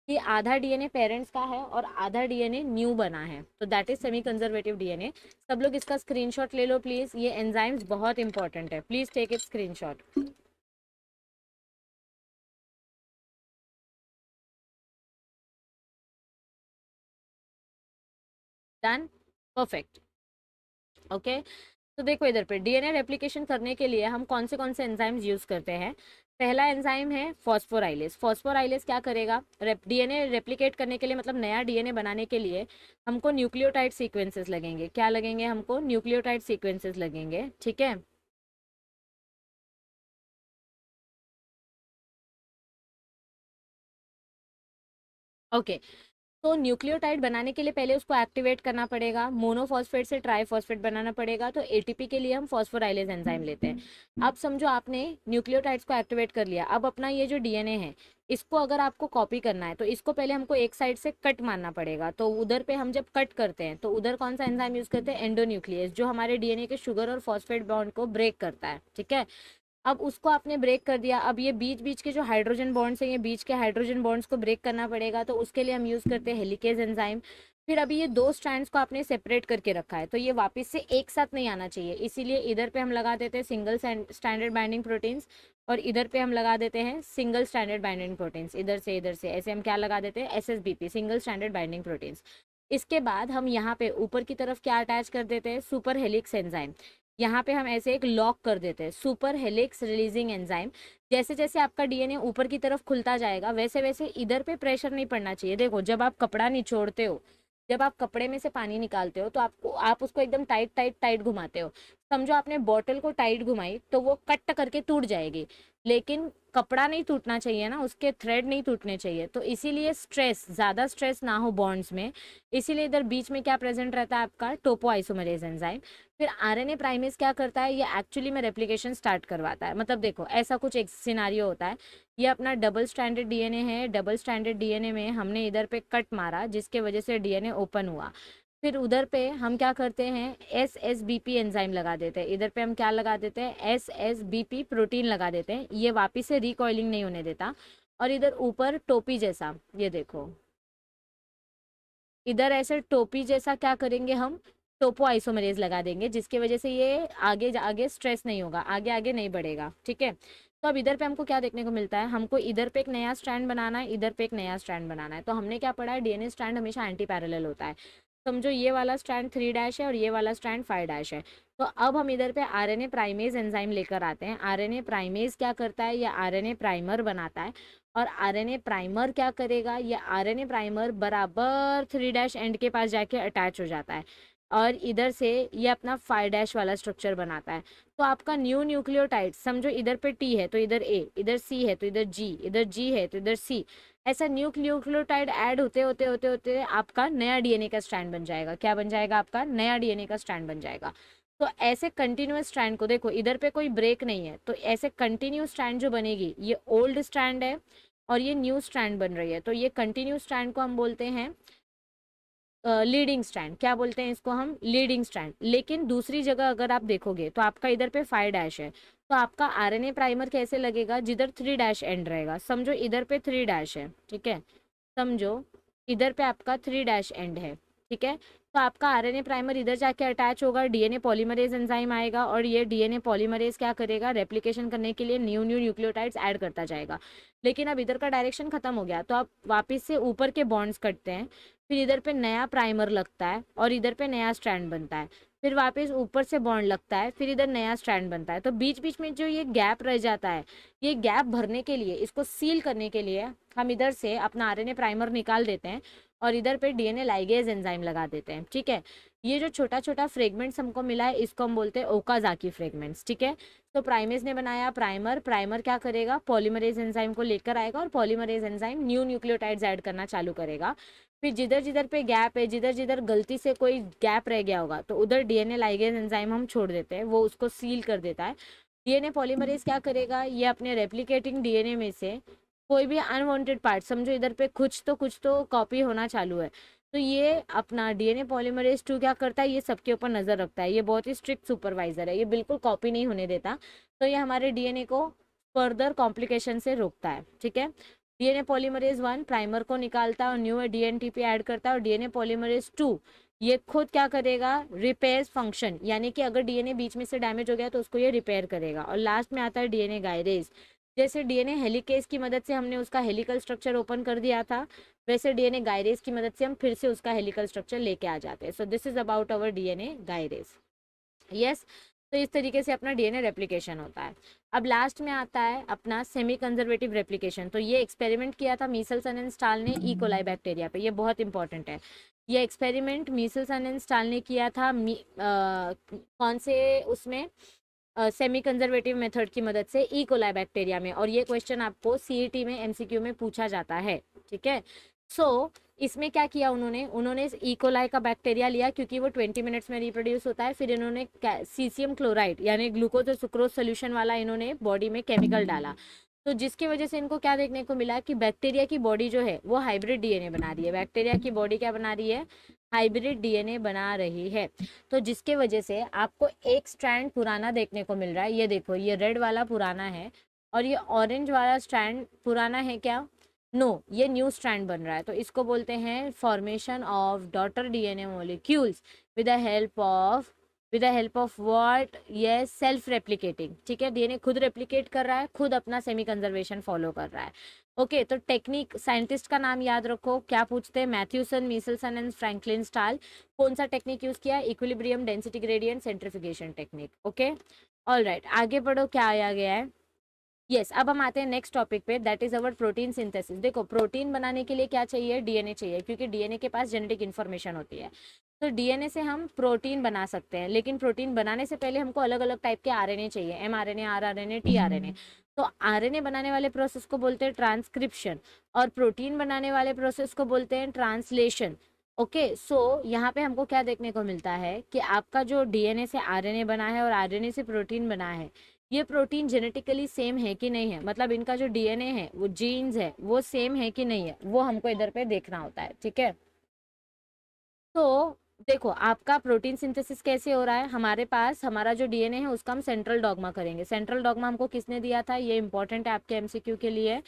S1: कि आधा डीएनए पेरेंट्स का है और आधा डीएनए न्यू बना है। तो that is semi conservative DNA सब लोग इसका स्क्रीनशॉट ले लो प्लीज़ ये एंजाइम्स बहुत इंपॉर्टेंट है। Please take it screenshot done perfect okay तो देखो इधर पे डीएनए रेप्लिकेशन करने के लिए हम कौन से कौन से एंजाइम्स यूज़ करते हैं? पहला एंजाइम है फॉस्फोराइलेस फॉस्फोराइलेस क्या करेगा? रेप डीएनए रेप्लिकेट करने के लिए मतलब नया डीएनए बनाने के लिए हमको न्यूक्लियोटाइड सीक्वेंसेस लगेंगे। क्या लगेंगे हमको? न्यूक्लियोटाइड सीक्वेंसेस लगेंगे। ठीक है? Okay okay. तो न्यूक्लियोटाइड बनाने के लिए पहले उसको एक्टिवेट करना पड़ेगा मोनोफॉस्फेट से ट्राईफॉस्फेट बनाना पड़ेगा तो एटीपी के लिए हम फॉस्फोराइलेज एंजाइम लेते हैं। अब समझो आपने न्यूक्लियोटाइड्स को एक्टिवेट कर लिया अब अपना ये जो डीएनए है इसको अगर आपको कॉपी करना है तो इसको पहले हमको एक साइड से कट मारना पड़ेगा तो उधर पे हम जब कट करते हैं तो उधर कौन सा एंजाइम यूज़ करते हैं? एंडोन्यूक्लियस जो हमारे डीएनए के शुगर और फॉस्फेट बॉन्ड को ब्रेक करता है ठीक है? अब उसको आपने ब्रेक कर दिया। अब ये बीच बीच के जो हाइड्रोजन बॉन्ड्स हैं, ये बीच के हाइड्रोजन बॉन्ड्स को ब्रेक करना पड़ेगा तो उसके लिए हम यूज़ करते हैं हेलिकेज एंजाइम फिर अभी ये दो स्टैंड्स को आपने सेपरेट करके रखा है तो ये वापस से एक साथ नहीं आना चाहिए। इसीलिए इधर पे हम लगा देते हैं सिंगल स्टैंडर्ड बाइंडिंग प्रोटीन्स और इधर पे हम लगा देते हैं सिंगल स्टैंडर्ड बाइंडिंग प्रोटीन्स इधर से इधर से, ऐसे हम क्या लगा देते हैं? SSBP single standard binding proteins इसके बाद हम यहाँ पे ऊपर की तरफ़ क्या अटैच कर देते हैं? सुपर हेलिक्स एंजाइम यहाँ पे हम ऐसे एक लॉक कर देते हैं सुपर हेलिक्स रिलीजिंग एंजाइम जैसे जैसे आपका डीएनए ऊपर की तरफ़ खुलता जाएगा, वैसे वैसे इधर पे प्रेशर नहीं पड़ना चाहिए। देखो, जब आप कपड़ा निचोड़ते हो, जब आप कपड़े में से पानी निकालते हो तो आपको, आप उसको एकदम टाइट टाइट टाइट घुमाते हो। समझो आपने बॉटल को टाइट घुमाई तो वो कट करके टूट जाएगी। लेकिन कपड़ा नहीं टूटना चाहिए ना, उसके थ्रेड नहीं टूटने चाहिए। तो इसीलिए स्ट्रेस ज़्यादा स्ट्रेस ना हो बॉन्ड्स में। इसीलिए इधर बीच में क्या प्रेजेंट रहता है आपका? टोपो आइसोमरेज एंजाइम फिर आरएनए प्राइमेज क्या करता है? ये एक्चुअली में रेप्लिकेशन स्टार्ट करवाता है। मतलब देखो, ऐसा कुछ एक सिनारियो होता है। ये अपना डबल स्टैंडर्ड डीएनए है। डबल स्टैंडर्ड डीएनए में हमने इधर पे कट मारा, जिसके वजह से डीएनए ओपन हुआ। फिर उधर पे हम क्या करते हैं? S S B P enzyme लगा देते हैं। इधर पे हम क्या लगा देते हैं? S S B P protein लगा देते हैं। ये वापिस से रिकॉइलिंग नहीं होने देता। और इधर ऊपर टोपी जैसा, ये देखो। इधर ऐसे टोपी जैसा क्या करेंगे हम? टोपो आइसोमरेज लगा देंगे, जिसकी वजह से ये आगे आगे स्ट्रेस नहीं होगा, आगे आगे नहीं बढ़ेगा, ठीक है? तो अब इधर पे हमको क्या देखने को मिलता है? हमको इधर पे एक नया स्टैंड बनाना है, इधर पे एक नया स्टैंड बनाना है। तो हमने क्या पढ़ा है? डीएनए स्टैंड हमेशा एंटी पैरेलल होता है। समझो ये वाला स्टैंड थ्री डैश है और ये वाला स्टैंड फाइव डैश है। तो अब हम इधर पे आरएनए प्राइमेज एंजाइम लेकर आते हैं। आरएनए प्राइमेज क्या करता है? ये आरएनए प्राइमर बनाता है। और आरएनए प्राइमर क्या करेगा? ये आरएनए प्राइमर बराबर थ्री डैश एंड के पास जाके अटैच हो जाता है। और इधर से ये अपना फाइव डैश वाला स्ट्रक्चर बनाता है। तो आपका न्यू न्यूक्लियोटाइड समझो इधर पे टी है तो इधर ए इधर सी है तो इधर जी इधर जी है तो इधर सी ऐसा न्यू न्यूक्लियोटाइड ऐड होते होते होते होते आपका नया डीएनए का स्टैंड बन जाएगा। क्या बन जाएगा आपका? नया डीएनए का स्टैंड बन जाएगा। तो ऐसे कंटिन्यूस स्टैंड को देखो, इधर पे कोई ब्रेक नहीं है। तो ऐसे कंटिन्यू स्टैंड जो बनेगी, ये ओल्ड स्टैंड है और ये न्यू स्ट्रैंड बन रही है। तो ये कंटिन्यू स्ट्रैंड को हम बोलते हैं लीडिंग स्ट्रैंड क्या बोलते हैं इसको हम? लीडिंग स्ट्रैंड लेकिन दूसरी जगह अगर आप देखोगे तो आपका इधर पे फाइव डैश है। तो आपका आरएनए प्राइमर कैसे लगेगा? जिधर थ्री डैश एंड रहेगा। समझो इधर पे थ्री डैश है, ठीक है? समझो इधर पे आपका थ्री डैश एंड है, ठीक है? तो आपका आरएनए प्राइमर इधर जाके अटैच होगा डीएनए पॉलीमरेज एंजाइम आएगा और ये डीएनए पॉलीमरेज क्या करेगा? रेप्लिकेशन करने के लिए न्यू न्यू न्यूक्लियोटाइड्स ऐड करता जाएगा। लेकिन अब इधर का डायरेक्शन खत्म हो गया तो आप वापस से ऊपर के बॉन्ड्स कटते हैं। फिर इधर पे नया प्राइमर लगता है और इधर पे नया स्टैंड बनता है। फिर वापस ऊपर से बॉन्ड लगता है, फिर इधर नया स्टैंड बनता है। तो बीच बीच में जो ये गैप रह जाता है, ये गैप भरने के लिए, इसको सील करने के लिए हम इधर से अपना आरएनए प्राइमर निकाल देते हैं और इधर पे डीएनए लाइगेज एंजाइम लगा देते हैं, ठीक है? ये जो छोटा छोटा फ्रेगमेंट्स हमको मिला है, इसको हम बोलते हैं ओकाजाकी फ्रेगमेंट्स ठीक है? तो प्राइमेज ने बनाया प्राइमर प्राइमर क्या करेगा? पॉलीमरेज एंजाइम को लेकर आएगा और polymerase enzyme new nucleotides add करना चालू करेगा। फिर जिधर जिधर पे गैप है जिधर जिधर गलती से कोई गैप रह गया होगा तो उधर डीएनए लाइगेज एंजाइम हम छोड़ देते हैं, वो उसको सील कर देता है। डीएनए पॉलीमरेज क्या करेगा? ये अपने रेप्लिकेटिंग डीएनए में से कोई भी अनवांटेड पार्ट समझो इधर पे कुछ तो कुछ तो कॉपी होना चालू है। तो ये अपना डीएनए पॉलीमरेज टू क्या करता है? ये सबके ऊपर नज़र रखता है। ये बहुत ही स्ट्रिक्ट सुपरवाइजर है। ये बिल्कुल कॉपी नहीं होने देता। तो ये हमारे डीएनए को फर्दर कॉम्प्लिकेशन से रोकता है। ठीक है? डीएनए पॉलीमरेज वन प्राइमर को निकालता है और न्यू डीएनटीपी ऐड करता है और डीएनए पॉलीमरेज टू ये खुद क्या करेगा? रिपेयर फ़ंक्शन यानी कि अगर डीएनए बीच में से डैमेज हो गया तो उसको ये रिपेयर करेगा। और लास्ट में आता है डीएनए गायरेज जैसे डीएनए हेलिकेज की मदद से हमने उसका हेलिकल स्ट्रक्चर ओपन कर दिया था। वैसे डीएनए गायरेज की मदद से हम फिर से उसका हेलिकल स्ट्रक्चर लेके आ जाते हैं। So this is about our DNA gyrase. Yes तो इस तरीके से अपना डीएनए रेप्लिकेशन होता है। अब लास्ट में आता है अपना सेमी कंजर्वेटिव रेप्लिकेशन तो ये एक्सपेरिमेंट किया था मीसल्सन एंड स्टाल ने ई कोलाई बैक्टीरिया पे। ये बहुत इंपॉर्टेंट है। ये एक्सपेरिमेंट मीसल्सन एंड स्टाल ने किया था। आ, कौन से उसमें? सेमी कंजर्वेटिव मेथड की मदद से ई कोलाई बैक्टीरिया में। और ये क्वेश्चन आपको सी में एमसीक्यू में पूछा जाता है। ठीक है? सो so, इसमें क्या किया उन्होंने? उन्होंने ई कोलाई का बैक्टीरिया लिया क्योंकि वो 20 मिनट्स में रिप्रोड्यूस होता है। फिर इन्होंने सीसियम क्लोराइड यानी ग्लूकोज और सुक्रोज सोल्यूशन वाला इन्होंने बॉडी में केमिकल डाला। तो जिसकी वजह से इनको क्या देखने को मिला कि बैक्टीरिया की बॉडी जो है वो हाइब्रिड डीएनए बना रही है। बैक्टीरिया की बॉडी क्या बना रही है? हाइब्रिड डीएनए बना रही है। तो जिसके वजह से आपको एक स्ट्रैंड पुराना देखने को मिल रहा है। ये देखो ये रेड वाला पुराना है और ये ऑरेंज वाला स्ट्रैंड पुराना है क्या? नो no, ये न्यू स्ट्रैंड बन रहा है तो इसको बोलते हैं formation of daughter DNA molecules with the help of with the help of what ये सेल्फ रेप्लिकेटिंग ठीक है? डीएनए खुद रेप्लिकेट कर रहा है खुद अपना सेमी कंजर्वेशन फॉलो कर रहा है। ओके okay, तो टेक्निक साइंटिस्ट का नाम याद रखो क्या पूछते हैं? Matthewson Meselson and Franklin Stahl कौन सा टेक्निक यूज़ किया equilibrium density gradient centrifugation technique okay all right आगे बढ़ो क्या आया गया है? यस yes, अब हम आते हैं नेक्स्ट टॉपिक पे that is our protein synthesis देखो प्रोटीन बनाने के लिए क्या चाहिए? डीएनए चाहिए क्योंकि डीएनए के पास जेनेटिक इन्फॉर्मेशन होती है। तो डीएनए से हम प्रोटीन बना सकते हैं लेकिन प्रोटीन बनाने से पहले हमको अलग अलग टाइप के आरएनए चाहिए M R N A R R N A T R N A तो आरएनए बनाने वाले प्रोसेस को बोलते हैं ट्रांसक्रिप्शन और प्रोटीन बनाने वाले प्रोसेस को बोलते हैं ट्रांसलेशन ओके सो यहाँ पे हमको क्या देखने को मिलता है कि आपका जो डीएनए से आरएनए बना है और आरएनए से प्रोटीन बना है ये प्रोटीन जेनेटिकली सेम है कि नहीं है? मतलब इनका जो डीएनए है, वो जीन्स है, वो सेम है कि नहीं है? वो हमको इधर पे देखना होता है, ठीक है? तो देखो, आपका प्रोटीन सिंथेसिस कैसे हो रहा है? हमारे पास, हमारा जो डीएनए है, उसका हम सेंट्रल डॉगमा करेंगे। सेंट्रल डॉगमा हमको किसने दिया था? ये इंपॉर्टेंट है आपके एमसीक्यू के लिए।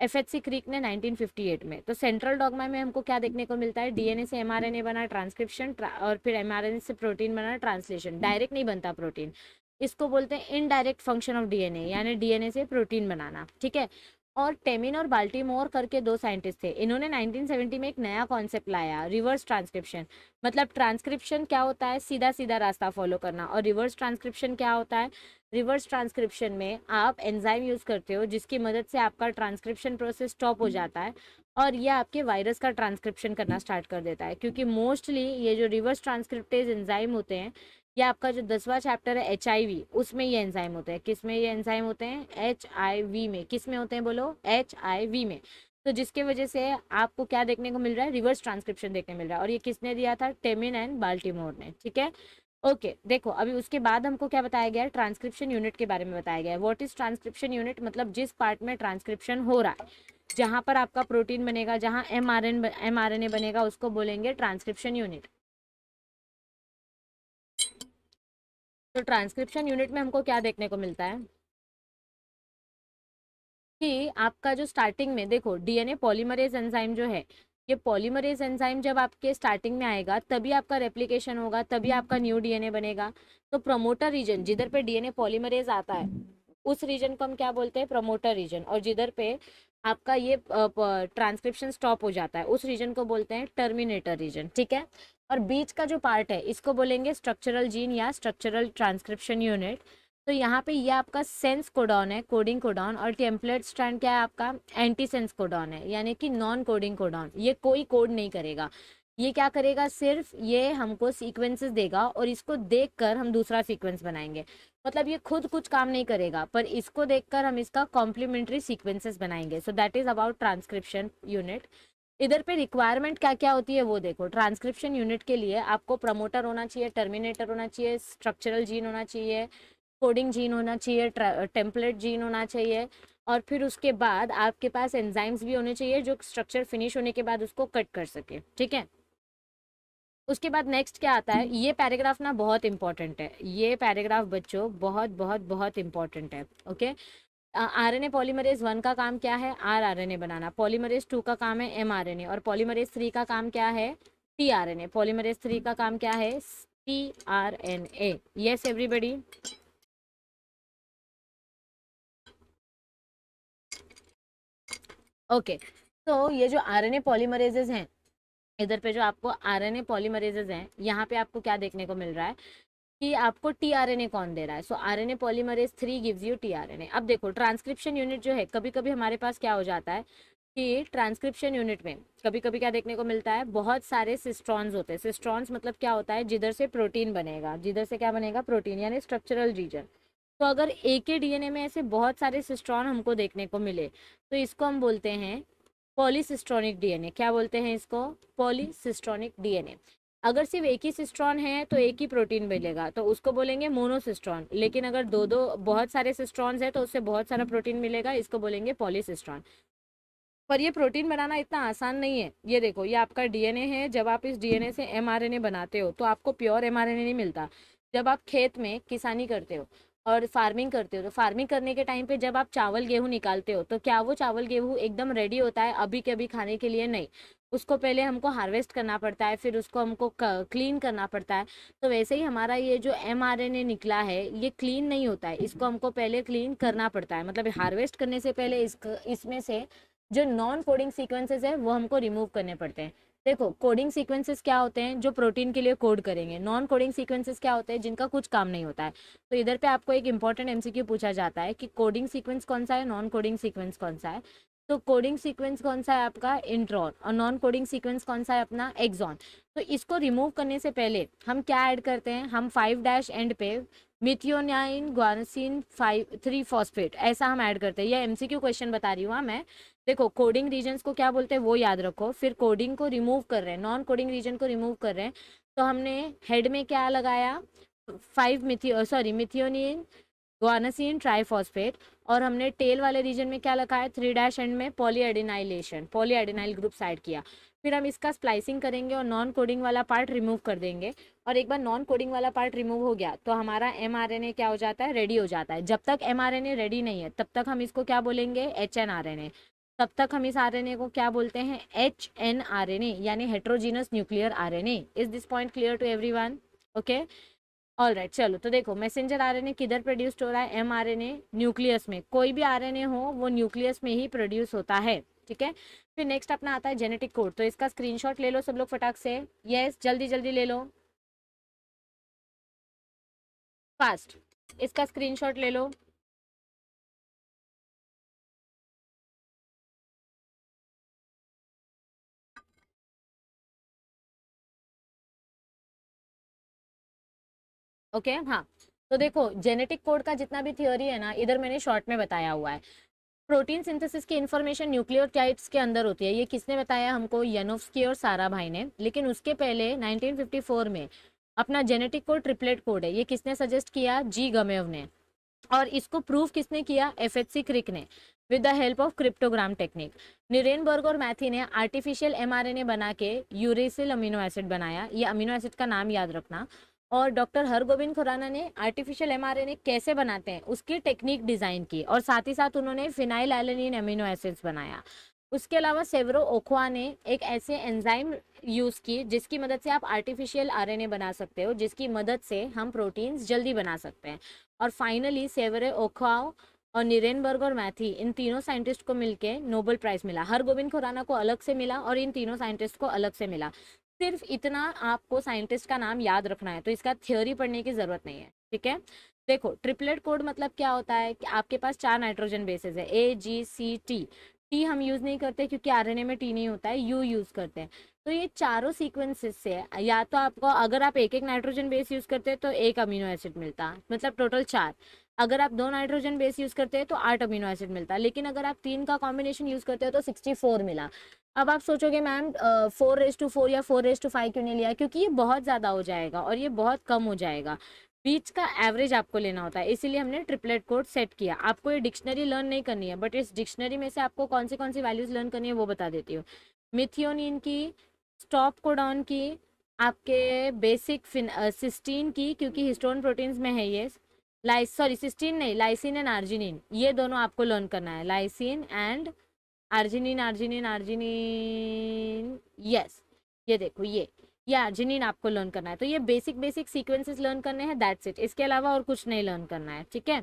S1: एफ़ एच सी क्रिक ने 1958 में। तो सेंट्रल डॉगमा में हमको क्या देखने को मिलता है? डीएनए से एमआरएनए बना ट्रांसक्रिप्शन और फिर एमआरएनए से प्रोटीन बना ट्रांसलेशन डायरेक्ट नहीं बनता प्रोटीन इसको बोलते हैं इनडायरेक्ट फ़ंक्शन ऑफ़ डीएनए यानी डीएनए से प्रोटीन बनाना, ठीक है? और टेमिन और बाल्टीमोर करके दो साइंटिस्ट थे। इन्होंने 1970 में एक नया कॉन्सेप्ट लाया रिवर्स ट्रांसक्रिप्शन मतलब ट्रांसक्रिप्शन क्या होता है? सीधा सीधा रास्ता फॉलो करना। और रिवर्स ट्रांसक्रिप्शन क्या होता है? रिवर्स ट्रांसक्रिप्शन में आप एंजाइम यूज़ करते हो, जिसकी मदद से आपका ट्रांसक्रिप्शन प्रोसेस स्टॉप हो जाता है, और ये आपके वायरस का ट्रांसक्रिप्शन करना स्टार्ट कर देता है। क्योंकि मोस्टली ये जो रिवर्स ट्रांसक्रिप्टेज एंजाइम होते हैं ये आपका जो दसवा चैप्टर है एचआईवी उसमें ये एंजाइम होते हैं। किसमें ये एंजाइम होते हैं? एचआईवी में किसमें। होते हैं बोलो? एचआईवी में। तो जिसके वजह से आपको क्या देखने को मिल रहा है? रिवर्स ट्रांसक्रिप्शन देखने मिल रहा है। और ये किसने दिया था? टेमिन एंड बाल्टीमोर ने ठीक है? ओके okay, देखो अभी उसके बाद हमको क्या बताया गया है? ट्रांसक्रिप्शन यूनिट के बारे में बताया गया है। व्हाट इज़ ट्रांसक्रिप्शन यूनिट मतलब जिस पार्ट में ट्रांसक्रिप्शन हो रहा है। जहाँ पर आपका प्रोटीन बनेगा जहाँ M R N M R N A बनेगा उसको बोलेंगे ट्रांसक्रिप्शन यूनिट तो ट्रांसक्रिप्शन यूनिट में हमको क्या देखने को मिलता है? कि आपका जो स्टार्टिंग में, देखो डीएनए पॉलीमरेज एंजाइम जो है, ये पॉलीमरेज एंजाइम जब आपके स्टार्टिंग में आएगा, तभी आपका रेप्लिकेशन होगा, तभी आपका न्यू डीएनए बनेगा। तो प्रमोटर रीजन जिधर पे डीएनए पॉलीमरेज आता है, उस रीजन को हम क्या बोलते हैं? प्रमोटर रीजन और जिधर पे आपका ये ट्रांसक्रिप्शन स्टॉप हो जाता है, उस रीजन को बोलते हैं टर्मिनेटर रीजन ठीक है? और बीच का जो पार्ट है, इसको बोलेंगे स्ट्रक्चरल जीन या स्ट्रक्चरल ट्रांसक्रिप्शन यूनिट तो यहाँ पे ये आपका सेंस कोडॉन है कोडिंग कोडॉन और टेम्पलेट स्टैंड क्या है आपका? एंटी सेंस कोडॉन है, यानी कि नॉन कोडिंग कोडॉन ये कोई कोड नहीं करेगा. ये क्या करेगा? सिर्फ़ ये हमको सीक्वेंसेस देगा और इसको देखकर हम दूसरा सीक्वेंस बनाएँगे. मतलब ये खुद कुछ काम नहीं करेगा, पर इसको देखकर हम इसका कॉम्प्लीमेंट्री सीक्वेंसेस बनाएँगे. So that is about transcription unit इधर पे रिक्वायरमेंट क्या क्या होती है वो देखो। ट्रांसक्रिप्शन यूनिट के लिए आपको प्रमोटर होना चाहिए टर्मिनेटर होना चाहिए स्ट्रक्चरल जीन होना चाहिए कोडिंग जीन होना चाहिए टेम्पलेट जीन होना चाहिए और फिर उसके बाद आपके पास एंजाइम्स भी होने चाहिए जो स्ट्रक्चर फिनिश होने के बाद उसको कट कर सके। ठीक है? उसके बाद नेक्स्ट क्या आता है? ये पैराग्राफ ना बहुत इंपॉर्टेंट है। ये पैराग्राफ बच्चों बहुत बहुत बहुत इंपॉर्टेंट है। Okay R N A polymerase one का काम क्या है? आर आर एन ए बनाना। पॉलीमरेज टू का काम है एम आर एन ए और पॉलीमरेज थ्री का काम क्या है? T R N A polymerase three का काम क्या है? T R N A yes everybody okay तो ये जो आर एन ए पॉलीमरेजेज हैं, इधर पे जो आपको आर एन ए पॉलीमरेजेज हैं, यहाँ पे आपको क्या देखने को मिल रहा है? कि आपको टी आर एन ए कौन दे रहा है? So R N A polymerase three gives you T R N A अब देखो ट्रांसक्रिप्शन यूनिट जो है कभी कभी हमारे पास क्या हो जाता है कि ट्रांसक्रिप्शन यूनिट में कभी कभी क्या देखने को मिलता है? बहुत सारे सिस्ट्रॉन्स होते हैं। सिस्ट्रॉन्स मतलब क्या होता है? जिधर से प्रोटीन बनेगा। जिधर से क्या बनेगा? प्रोटीन यानी स्ट्रक्चरल रीजन तो अगर एक ही डीएनए में ऐसे बहुत सारे सिस्ट्रॉन हमको देखने को मिले तो इसको हम बोलते हैं पॉलीसिस्ट्रॉनिक डीएनए क्या बोलते हैं इसको? पॉलीसिस्ट्रॉनिक डीएनए अगर सिर्फ़ एक ही सिस्ट्रॉन है तो एक ही प्रोटीन मिलेगा। तो उसको बोलेंगे मोनोसिस्ट्रॉन। लेकिन अगर दो दो बहुत सारे सिस्ट्रॉन्स है तो उससे बहुत सारा प्रोटीन मिलेगा, इसको बोलेंगे पॉलीसिस्ट्रॉन। पर ये प्रोटीन बनाना इतना आसान नहीं है। ये देखो, ये आपका डीएनए है। जब आप इस डीएनए से एमआरएनए बनाते हो तो आपको प्योर एमआरएनए नहीं मिलता। जब आप खेत में किसानी करते हो और फ़ार्मिंग करते हो तो फ़ार्मिंग करने के टाइम पे जब आप चावल, गेहूँ निकालते हो तो क्या वो चावल, गेहूँ एकदम रेडी होता है अभी के अभी खाने के लिए? नहीं। उसको पहले हमको हार्वेस्ट करना पड़ता है, फिर उसको हमको क्लीन करना पड़ता है। तो वैसे ही हमारा ये जो एमआरएनए निकला है, ये क्लीन नहीं होता है। इसको हमको पहले क्लीन करना पड़ता है। मतलब हार्वेस्ट करने से पहले इस इसमें से जो नॉन कोडिंग सीक्वेंसेज है, वो हमको रिमूव करने पड़ते हैं। देखो कोडिंग सीक्वेंसेस क्या होते हैं जो प्रोटीन के लिए कोड करेंगे? नॉन कोडिंग सीक्वेंसेस क्या होते हैं जिनका कुछ काम नहीं होता है? तो इधर पे आपको एक इंपॉर्टेंट एमसीक्यू पूछा जाता है कि कोडिंग सीक्वेंस कौन सा है नॉन कोडिंग सीक्वेंस कौन सा है? तो कोडिंग सीक्वेंस कौन सा है आपका? इंट्रॉन और नॉन कोडिंग सीक्वेंस कौन सा है अपना? एक्सॉन तो इसको रिमूव करने से पहले हम क्या ऐड करते हैं? हम फाइव डैश एंड पे methionine guanosine five three phosphate ऐसा हम ऐड करते हैं। ये एमसीक्यू क्वेश्चन बता रही हूँ हाँ मैं। देखो कोडिंग रीजन्स को क्या बोलते हैं? वो याद रखो। फिर कोडिंग को रिमूव कर रहे हैं। नॉन कोडिंग रीजन को रिमूव कर रहे हैं। तो हमने हेड में क्या लगाया? फाइव मिथियो सॉरी मिथियोनिन ग्वानसिन ट्राईफॉस्फेट और हमने टेल वाले रीजन में क्या लगा है? थ्री डैश एंड में पॉलीएडिनाइलेशन पॉलीएडिनाइल ग्रुप साइड किया। फिर हम इसका स्प्लाइसिंग करेंगे और नॉन कोडिंग वाला पार्ट रिमूव कर देंगे। और एक बार नॉन कोडिंग वाला पार्ट रिमूव हो गया तो हमारा एमआरएनए क्या हो जाता है? रेडी हो जाता है। जब तक एमआरएनए रेडी नहीं है, तब तक हम इसको क्या बोलेंगे? एच एन तब तक हम इस आरएनए को क्या बोलते हैं? एच एन आर यानी heterogeneous nuclear R N A is this point clear to every okay all right right, चलो तो देखो मैसेंजर आरएनए किधर प्रोड्यूस हो रहा है? एमआरएनए न्यूक्लियस में। कोई भी आरएनए हो वो न्यूक्लियस में ही प्रोड्यूस होता है ठीक है? फिर नेक्स्ट अपना आता है जेनेटिक कोड तो इसका स्क्रीनशॉट ले लो सब लोग फटाक से। यस जल्दी जल्दी ले लो। फास्ट इसका स्क्रीनशॉट ले लो। ओके? हाँ। तो देखो जेनेटिक कोड का जितना भी थियोरी है ना, इधर मैंने शॉर्ट में बताया हुआ है। प्रोटीन सिंथेसिस की इन्फॉर्मेशन न्यूक्लियोटाइड्स के अंदर होती है। ये किसने बताया? हमको यनोफ्सकी और सारा भाई ने। लेकिन उसके पहले 1954 में अपना जेनेटिक कोड ट्रिपलेट कोड है। ये किसने सजेस्ट किया? जी गमेव ने। और इसको प्रूव किसने किया? एफ़ एच सी क्रिक ने। With the help of cryptogram technique Nirenberg और मैथी ने आर्टिफिशियल एमआरएनए बना के यूरेसिल अमीनो एसिड बनाया। ये अमीनो एसिड का नाम याद रखना। और डॉक्टर हरगोविंद खुराना ने आर्टिफिशियल एमआरएनए कैसे बनाते हैं, उसकी टेक्निक डिज़ाइन की और साथ ही साथ उन्होंने फिनाइल एलेनिन एमिनो एसिड्स बनाया। उसके अलावा सेवरो ओखवा ने एक ऐसे एंजाइम यूज़ की जिसकी मदद से आप आर्टिफिशियल आरएनए बना सकते हो, जिसकी मदद से हम प्रोटीन्स जल्दी बना सकते हैं। और फाइनली सेवरे ओखवाओ और निरेनबर्ग और मैथी, इन तीनों साइंटिस्ट को मिलके नोबेल प्राइज मिला। हर गोविंद खुराना को अलग से मिला और इन तीनों साइंटिस्ट को अलग से मिला। सिर्फ़ इतना आपको साइंटिस्ट का नाम याद रखना है तो इसका थ्योरी पढ़ने की ज़रूरत नहीं है, ठीक है? देखो ट्रिपलेट कोड मतलब क्या होता है कि आपके पास चार नाइट्रोजन बेसिस है A G C T T हम यूज़ नहीं करते क्योंकि आरएनए में टी नहीं होता है यू यूज़ करते हैं। तो ये चारों सीक्वेंसेस से या तो आपको, अगर आप एक एक नाइट्रोजन बेस यूज़ करते हैं तो एक अमीनो एसिड मिलता मतलब टोटल चार। अगर आप दो नाइट्रोजन बेस यूज़ करते हैं तो आठ अमीनो एसिड मिलता है। लेकिन अगर आप तीन का कॉम्बिनेशन यूज़ करते हो तो सिक्सटी फोर मिला। अब आप सोचोगे, ma'am four raise to four या फोर रेस टू फाइव क्यों नहीं लिया? क्योंकि ये बहुत ज़्यादा हो जाएगा और ये बहुत कम हो जाएगा। बीच का एवरेज आपको लेना होता है। इसीलिए हमने ट्रिपलेट कोड सेट किया। आपको ये डिक्शनरी लर्न नहीं करनी है बट इस डिक्शनरी में से आपको कौन सी कौन सी वैल्यूज़ लर्न करनी है, वो बता देती हूँ। मिथियोनिन की स्टॉप कोडॉन की, आपके बेसिक सिस्टीन की, क्योंकि हिस्टोन प्रोटीन्स में है ये। लाइस सॉरी सिस्टीन नहीं लाइसिन एंड आर्जिनिन ये दोनों आपको लर्न करना है। Lysine and arginine arginine arginine yes ये देखो ये ये आर्जिनिन आपको लर्न करना है। तो ये बेसिक बेसिक सीक्वेंसेस लर्न करने हैं दैट्स इट इसके अलावा और कुछ नहीं लर्न करना है ठीक है?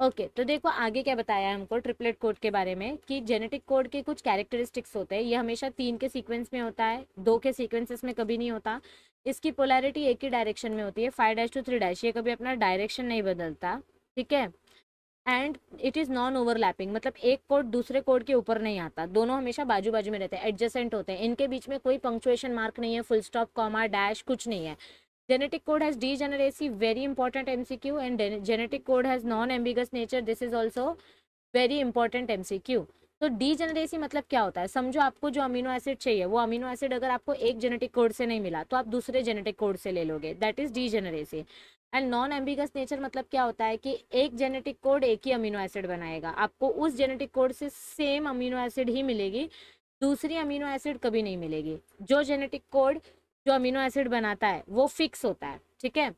S1: ओके okay, तो देखो आगे क्या बताया है हमको ट्रिपलेट कोड के बारे में कि जेनेटिक कोड के कुछ कैरेक्टरिस्टिक्स होते हैं। ये हमेशा तीन के सीक्वेंस में होता है दो के सीक्वेंसेस में कभी नहीं होता। इसकी पोलैरिटी एक ही डायरेक्शन में होती है five dash to three dash ये कभी अपना डायरेक्शन नहीं बदलता, ठीक है? And it is non overlapping मतलब एक कोड दूसरे कोड के ऊपर नहीं आता, दोनों हमेशा बाजू बाजू में रहते हैं एडजस्टेंट होते हैं, इनके बीच में कोई पंक्चुएशन मार्क नहीं है फुल स्टॉप कॉमा डैश कुछ नहीं है। Genetic genetic code has degeneracy, very important mcq and genetic code has non ambiguous nature, this is also very important mcq तो डी डीजेनरेसी मतलब क्या होता है? समझो आपको जो अमीनो एसिड चाहिए, वो अमीनो एसिड अगर आपको एक जेनेटिक कोड से नहीं मिला तो आप दूसरे जेनेटिक कोड से ले लोगे। That is de degeneracy and non ambiguous nature मतलब क्या होता है कि एक जेनेटिक कोड एक ही अमीनो एसिड बनाएगा। आपको उस जेनेटिक कोड से सेम अमीनो एसिड ही मिलेगी, दूसरी अमीनो एसिड कभी नहीं मिलेगी। जो जेनेटिक कोड जो अमीनो एसिड बनाता है, वो फिक्स होता है, ठीक है?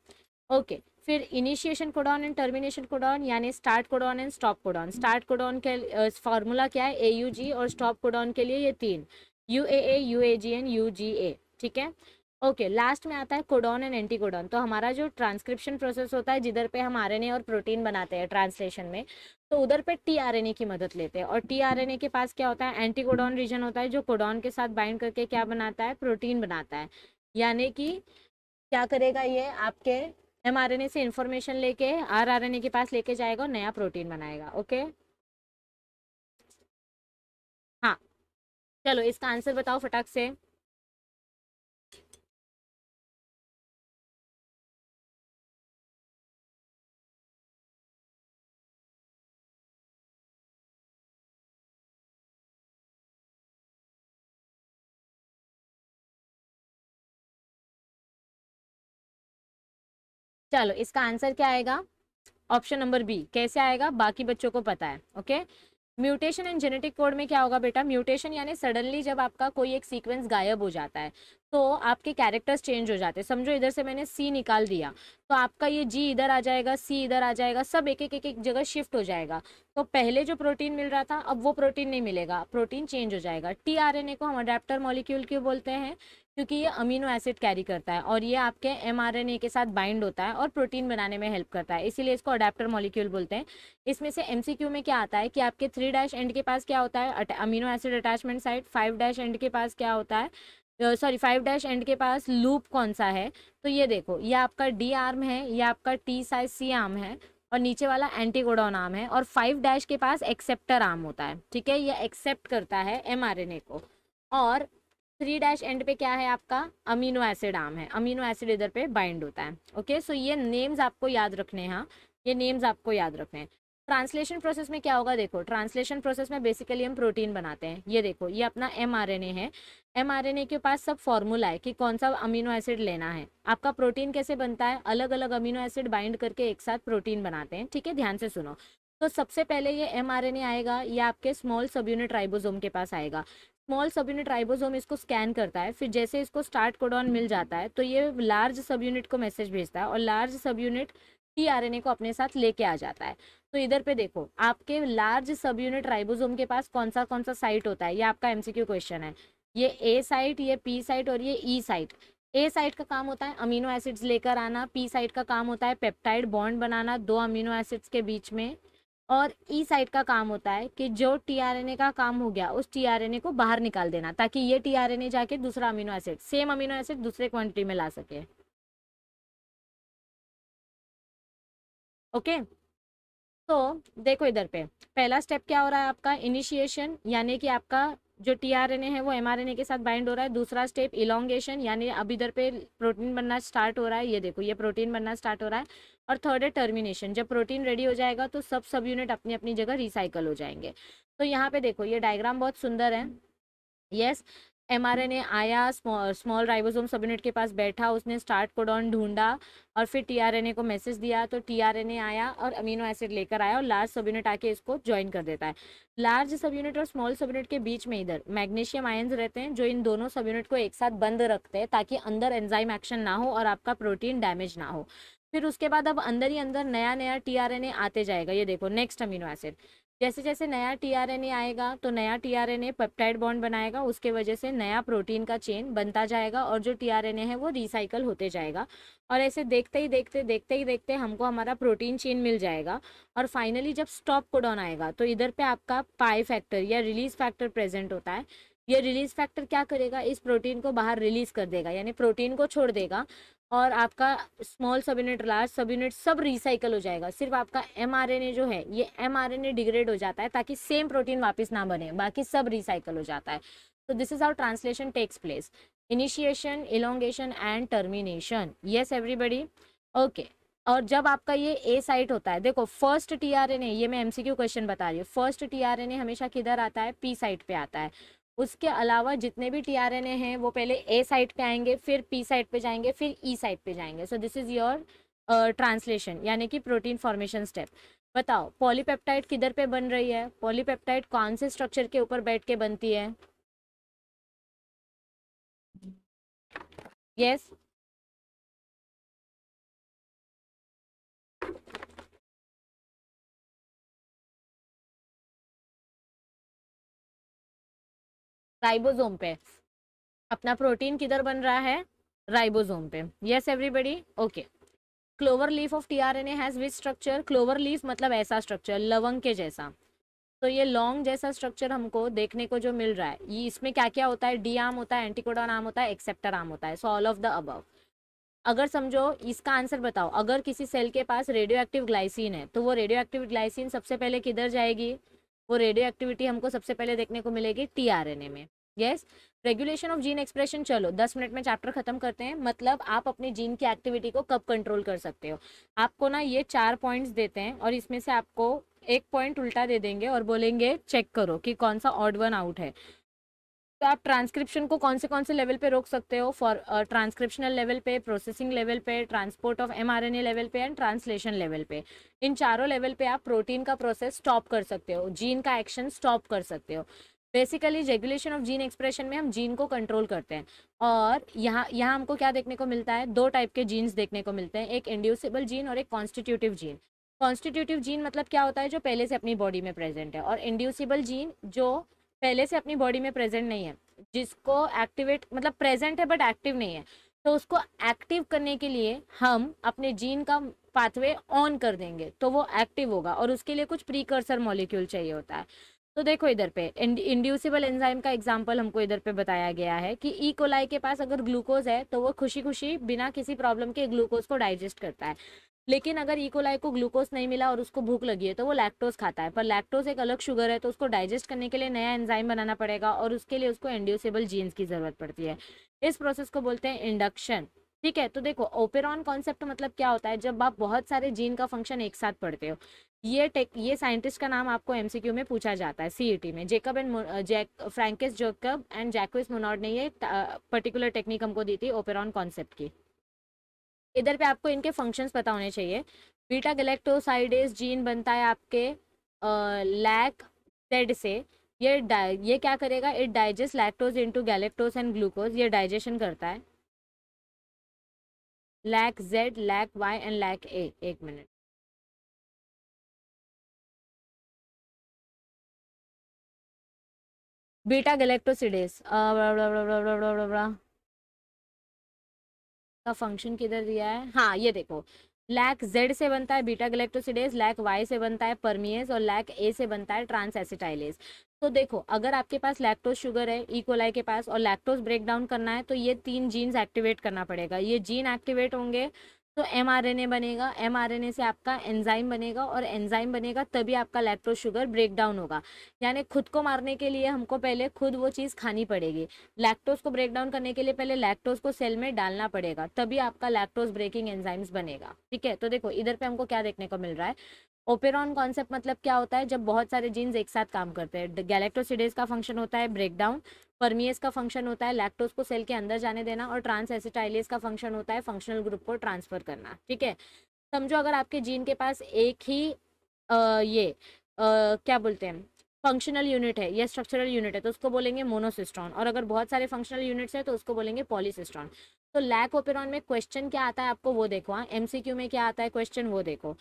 S1: ओके फिर initiation codon and termination codon यानी start codon and stop codon start codon के फॉर्मूला क्या है? ए यू जी और स्टॉप कोडॉन के लिए ये तीन. U A A U A G and U G A ठीक है? ओके okay, लास्ट में आता है कोडॉन एंड एंटी कोडॉन तो हमारा जो ट्रांसक्रिप्शन प्रोसेस होता है जिधर पे हम आरएनए और प्रोटीन बनाते हैं ट्रांसलेशन में तो उधर पे टी आरएनए की मदद लेते हैं. और टी आरएनए के पास क्या होता है? एंटी कोडॉन रीजन होता है जो कोडॉन के साथ बाइंड करके क्या बनाता है? प्रोटीन बनाता है. यानी कि क्या करेगा ये? आपके एमआरएनए से इन्फॉर्मेशन लेके आरआरएनए के पास लेके जाएगा और नया प्रोटीन बनाएगा ओके हाँ। चलो, इसका आंसर बताओ फटाक से। चलो, इसका आंसर क्या आएगा? ऑप्शन नंबर बी, कैसे आएगा? बाकी बच्चों को पता है, okay? Mutation and genetic code में क्या होगा बेटा? म्यूटेशन यानी सडनली जब आपका कोई एक सीक्वेंस गायब हो जाता है तो आपके कैरेक्टर्स चेंज हो जाते हैं। समझो, इधर से मैंने सी निकाल दिया तो आपका ये जी इधर आ जाएगा, सी इधर आ जाएगा, सब एक एक एक एक जगह शिफ्ट हो जाएगा। तो पहले जो प्रोटीन मिल रहा था, अब वो प्रोटीन नहीं मिलेगा। प्रोटीन चेंज हो जाएगा। टी को हम अडेप्टर मॉलिक्यूल क्यों बोलते हैं? क्योंकि ये अमीनो एसिड कैरी करता है और ये आपके एमआरएनए के साथ बाइंड होता है और प्रोटीन बनाने में हेल्प करता है। इसीलिए इसको अडेप्टर मॉलिक्यूल बोलते हैं। इसमें से एमसीक्यू में क्या आता है कि आपके थ्री डैश एंड के पास क्या होता है? Amino acid attachment site five dash end के पास क्या होता है? सॉरी फाइव डैश एंड के पास लूप कौन सा है? तो ये देखो, ये आपका डी आर्म है, ये आपका टी साइज़ सी आर्म है। और नीचे वाला एंटीकोडॉन आर्म है और फाइव डैश के पास एक्सेप्टर आर्म होता है, ठीक है? ये एक्सेप्ट करता है एमआरएनए को। और थ्री डैश एंड पे क्या है आपका? अमीनो एसिड आम है। अमीनो एसिड इधर पे बाइंड होता है ओके सो ये नेम्स आपको याद रखने हैं हाँ? ये नेम्स आपको याद रखने हैं। ट्रांसलेशन प्रोसेस में क्या होगा देखो, ट्रांसलेशन प्रोसेस में बेसिकली हम प्रोटीन बनाते हैं। ये देखो, ये अपना एमआरएनए है। एमआरएनए के पास सब फॉर्मूला है कि कौन सा अमीनो एसिड लेना है। आपका प्रोटीन कैसे बनता है? अलग अलग अमीनो एसिड बाइंड करके एक साथ प्रोटीन बनाते हैं। ठीक है? ध्यान से सुनो। तो सबसे पहले ये एमआरएनए आएगा, ये आपके स्मॉल सब यूनिट राइबोसोम के पास आएगा। स्मॉल सब यूनिट राइबोसोम इसको स्कैन करता है। फिर जैसे इसको स्टार्ट कोडॉन मिल जाता है तो ये लार्ज सब यूनिट को मैसेज भेजता है और लार्ज सब यूनिट टी आर को अपने साथ लेके आ जाता है। तो इधर पे देखो, आपके लार्ज सब यूनिट राइबोसोम के पास कौन सा कौन सा साइट होता है? ये आपका एमसीक्यू क्वेश्चन है। ये ए साइट ये पी साइट और ये ई साइट ए साइट का काम होता है अमीनो एसिड्स लेकर आना पी साइट का काम होता है पेप्टाइड बॉन्ड बनाना, दो अमीनो एसिड्स के बीच में। और ई e साइट का काम होता है कि जो टीआरएनए का काम हो गया, उस टीआरएनए को बाहर निकाल देना, ताकि ये टीआरएनए जाके दूसरा amino acid same amino acid दूसरे क्वांटिटी में ला सके। ओके? तो देखो इधर पे, पहला स्टेप क्या हो रहा है आपका? इनिशिएशन यानी कि आपका जो टीआरएनए है वो एमआरएनए के साथ बाइंड हो रहा है। दूसरा स्टेप इलोंगेशन यानी अब इधर पे प्रोटीन बनना स्टार्ट हो रहा है। ये देखो, ये प्रोटीन बनना स्टार्ट हो रहा है। और थर्ड है टर्मिनेशन जब प्रोटीन रेडी हो जाएगा तो सब सब यूनिट अपनी अपनी जगह रिसाइकल हो जाएँगे। तो यहाँ पे देखो, ये डायग्राम बहुत सुंदर है। यस एमआरएनए आया स्मॉल राइबोसोम सब यूनिट के पास बैठा, उसने स्टार्ट कोडॉन ढूंढा और फिर टीआरएनए को मैसेज दिया तो टीआरएनए आया और अमीनो एसिड लेकर आया और लार्ज सब यूनिट आके इसको ज्वाइन कर देता है। लार्ज सब यूनिट और स्मॉल सब यूनिट के बीच में इधर मैग्नीशियम आयंस रहते हैं, जो इन दोनों सब यूनिट को एक साथ बंद रखते हैं ताकि अंदर एंजाइम एक्शन ना हो और आपका प्रोटीन डैमेज ना हो। फिर उसके बाद अब अंदर ही अंदर नया नया टीआरएनए आते जाएगा, ये देखो, नेक्स्ट अमीनो एसिड। जैसे जैसे नया टीआरएनए आएगा तो नया टीआरएनए पेप्टाइड बॉन्ड बनाएगा, उसके वजह से नया प्रोटीन का चेन बनता जाएगा और जो टीआरएनए है वो रिसाइकल होते जाएगा। और ऐसे देखते ही देखते देखते ही देखते हमको हमारा प्रोटीन चेन मिल जाएगा। और फाइनली जब स्टॉप कोडॉन आएगा तो इधर पे आपका पाई फैक्टर या रिलीज़ फैक्टर प्रेजेंट होता है। ये रिलीज़ फैक्टर क्या करेगा? इस प्रोटीन को बाहर रिलीज़ कर देगा, यानी प्रोटीन को छोड़ देगा। और आपका स्मॉल सब यूनिट लार्ज सब यूनिट सब रिसाइकल हो जाएगा। सिर्फ़ आपका एमआरएनए जो है, ये एमआरएनए डिग्रेड हो जाता है ताकि सेम प्रोटीन वापस ना बने, बाकी सब रिसाइकल हो जाता है। तो this is our translation takes place initiation elongation and termination yes everybody okay और जब आपका ये ए साइट होता है, देखो फ़र्स्ट टीआरएनए ये मैं एमसीक्यू क्वेश्चन बता रही हूँ। फ़र्स्ट टीआरएनए हमेशा किधर आता है? पी साइट पे आता है। उसके अलावा जितने भी टी आर एन ए हैं, वो पहले ए साइड पे आएँगे, फिर पी साइड पे जाएँगे, फिर ई साइड पे जाएँगे। So this is your translation यानी कि प्रोटीन फॉर्मेशन स्टेप बताओ पॉलीपेप्टाइड किधर पे बन रही है? पॉलीपेप्टाइड कौन से स्ट्रक्चर के ऊपर बैठ के बनती है? Yes yes? राइबोसोम पे। अपना प्रोटीन किधर बन रहा है? राइबोसोम पे। Yes everybody okay clover leaf of tRNA has which structure clover leaf मतलब ऐसा स्ट्रक्चर लवंग के जैसा। तो ये लॉन्ग जैसा स्ट्रक्चर हमको देखने को जो मिल रहा है, ये इसमें क्या क्या होता है? डी आर्म होता है एंटीकोडॉन आर्म होता है एक्सेप्टर आर्म होता है। So all of the above अगर समझो, इसका आंसर बताओ। अगर किसी सेल के पास रेडियो एक्टिव ग्लाइसिन है तो वो रेडियो एक्टिव ग्लाइसिन सबसे पहले किधर जाएगी? वो रेडियो एक्टिविटी हमको सबसे पहले देखने को मिलेगी टीआरएनए में। Yes regulation of gene expression चलो, दस मिनट में चैप्टर खत्म करते हैं। मतलब आप अपनी जीन की एक्टिविटी को कब कंट्रोल कर सकते हो? आपको ना ये चार पॉइंट्स देते हैं और इसमें से आपको एक पॉइंट उल्टा दे देंगे और बोलेंगे, चेक करो कि कौन सा ऑड वन आउट है। तो आप ट्रांसक्रिप्शन को कौन से कौन से लेवल पे रोक सकते हो? फॉर ट्रांसक्रिप्शनल लेवल पे प्रोसेसिंग लेवल पे ट्रांसपोर्ट ऑफ़ एमआरएनए लेवल पे एंड ट्रांसलेशन लेवल पे. इन चारों लेवल पे आप प्रोटीन का प्रोसेस स्टॉप कर सकते हो. जीन का एक्शन स्टॉप कर सकते हो. Basically regulation of gene expression में हम जीन को कंट्रोल करते हैं. और यहाँ यहाँ हमको क्या देखने को मिलता है? दो टाइप के जीन्स देखने को मिलते हैं. एक इंड्यूसिबल जीन और एक कॉन्स्टिट्यूटिव जीन कॉन्स्टिट्यूटिव जीन मतलब क्या होता है? जो पहले से अपनी बॉडी में प्रेजेंट है. और इंड्यूसिबल जीन जो पहले से अपनी बॉडी में प्रेजेंट नहीं है। जिसको एक्टिवेट मतलब प्रेजेंट है बट एक्टिव नहीं है। तो उसको एक्टिव करने के लिए हम अपने जीन का पाथवे ऑन कर देंगे। तो वो एक्टिव होगा और उसके लिए कुछ प्रीकर्सर मॉलिक्यूल चाहिए होता है। तो देखो इधर पे इंड्यूसिबल एंजाइम का एग्जांपल हमको इधर पे बताया गया है कि ई e. कोलाई के पास अगर ग्लूकोज है तो वो खुशी खुशी बिना किसी प्रॉब्लम के ग्लूकोज को डाइजेस्ट करता है। लेकिन अगर इकोलाई को ग्लूकोज नहीं मिला और उसको भूख लगी है तो वो लैक्टोज खाता है। पर लैक्टोज एक अलग शुगर है तो उसको डाइजेस्ट करने के लिए नया एंजाइम बनाना पड़ेगा और उसके लिए उसको इंड्यूसिबल जीन्स की ज़रूरत पड़ती है। इस प्रोसेस को बोलते हैं इंडक्शन ठीक है तो देखो ओपेरॉन कॉन्सेप्ट मतलब क्या होता है? जब आप बहुत सारे जीन का फ़ंक्शन एक साथ पढ़ते हो, ये टेक, ये साइंटिस्ट का नाम आपको एमसीक्यू में पूछा जाता है सीईटी में। Jacob and Jacques Francis Jacob and Jacques Monod ने ये पर्टिकुलर टेक्निक हमको दी थी ओपेरॉन कॉन्सेप्ट की। इधर पे आपको इनके फ़ंक्शंस पता होने चाहिए। बीटा गलेक्टोसाइडेज जीन बनता है आपके लैक जेड से। ये ये क्या करेगा? It digest lactose into galactose and glucose ये डाइजेशन करता है। Lac Z lac Y and lac A एक मिनट बीटा गैलेक्टोसिडेस का फ़ंक्शन किधर दिया है? हाँ ये देखो। लैक जेड से बनता है बीटा गलेक्टोसिडेज लैक वाई से बनता है परमियस और लैक ए से बनता है ट्रांस एसिटाइलेज तो देखो, अगर आपके पास लैक्टोज शुगर है इकोलाई के पास, और लैक्टोज ब्रेक डाउन करना है तो ये तीन जीन्स एक्टिवेट करना पड़ेगा। ये जीन एक्टिवेट होंगे तो एमआरएनए बनेगा एमआरएनए से आपका एंजाइम बनेगा और एंजाइम बनेगा तभी आपका लैक्टोज शुगर ब्रेक डाउन होगा। यानी खुद को मारने के लिए हमको पहले खुद वो चीज़ खानी पड़ेगी। लैक्टोज को ब्रेक डाउन करने के लिए पहले लैक्टोज को सेल में डालना पड़ेगा, तभी आपका लैक्टोज ब्रेकिंग एंजाइम्स बनेगा। ठीक है? तो देखो, इधर पे हमको क्या देखने को मिल रहा है? ओपेरॉन कॉन्सेप्ट मतलब क्या होता है? जब बहुत सारे जीन्स एक साथ काम करते हैं। गैलेक्टोसिडेज का फ़ंक्शन होता है ब्रेकडाउन परमियस का फ़ंक्शन होता है लैक्टोज को सेल के अंदर जाने देना और ट्रांस एसिटाइलेज का फ़ंक्शन होता है फंक्शनल ग्रुप को ट्रांसफ़र करना ठीक है? समझो अगर आपके जीन के पास एक ही आ, ये आ, क्या बोलते हैं? फंक्शनल यूनिट है या स्ट्रक्चरल यूनिट है तो उसको बोलेंगे मोनोसिस्ट्रॉन और अगर बहुत सारे फंक्शनल यूनिट्स है तो उसको बोलेंगे पॉलीसिस्ट्रॉन तो लैक ओपेरॉन में क्वेश्चन क्या आता है आपको वो देखो हाँ? एमसीक्यू में क्या आता है? क्वेश्चन वो देखो।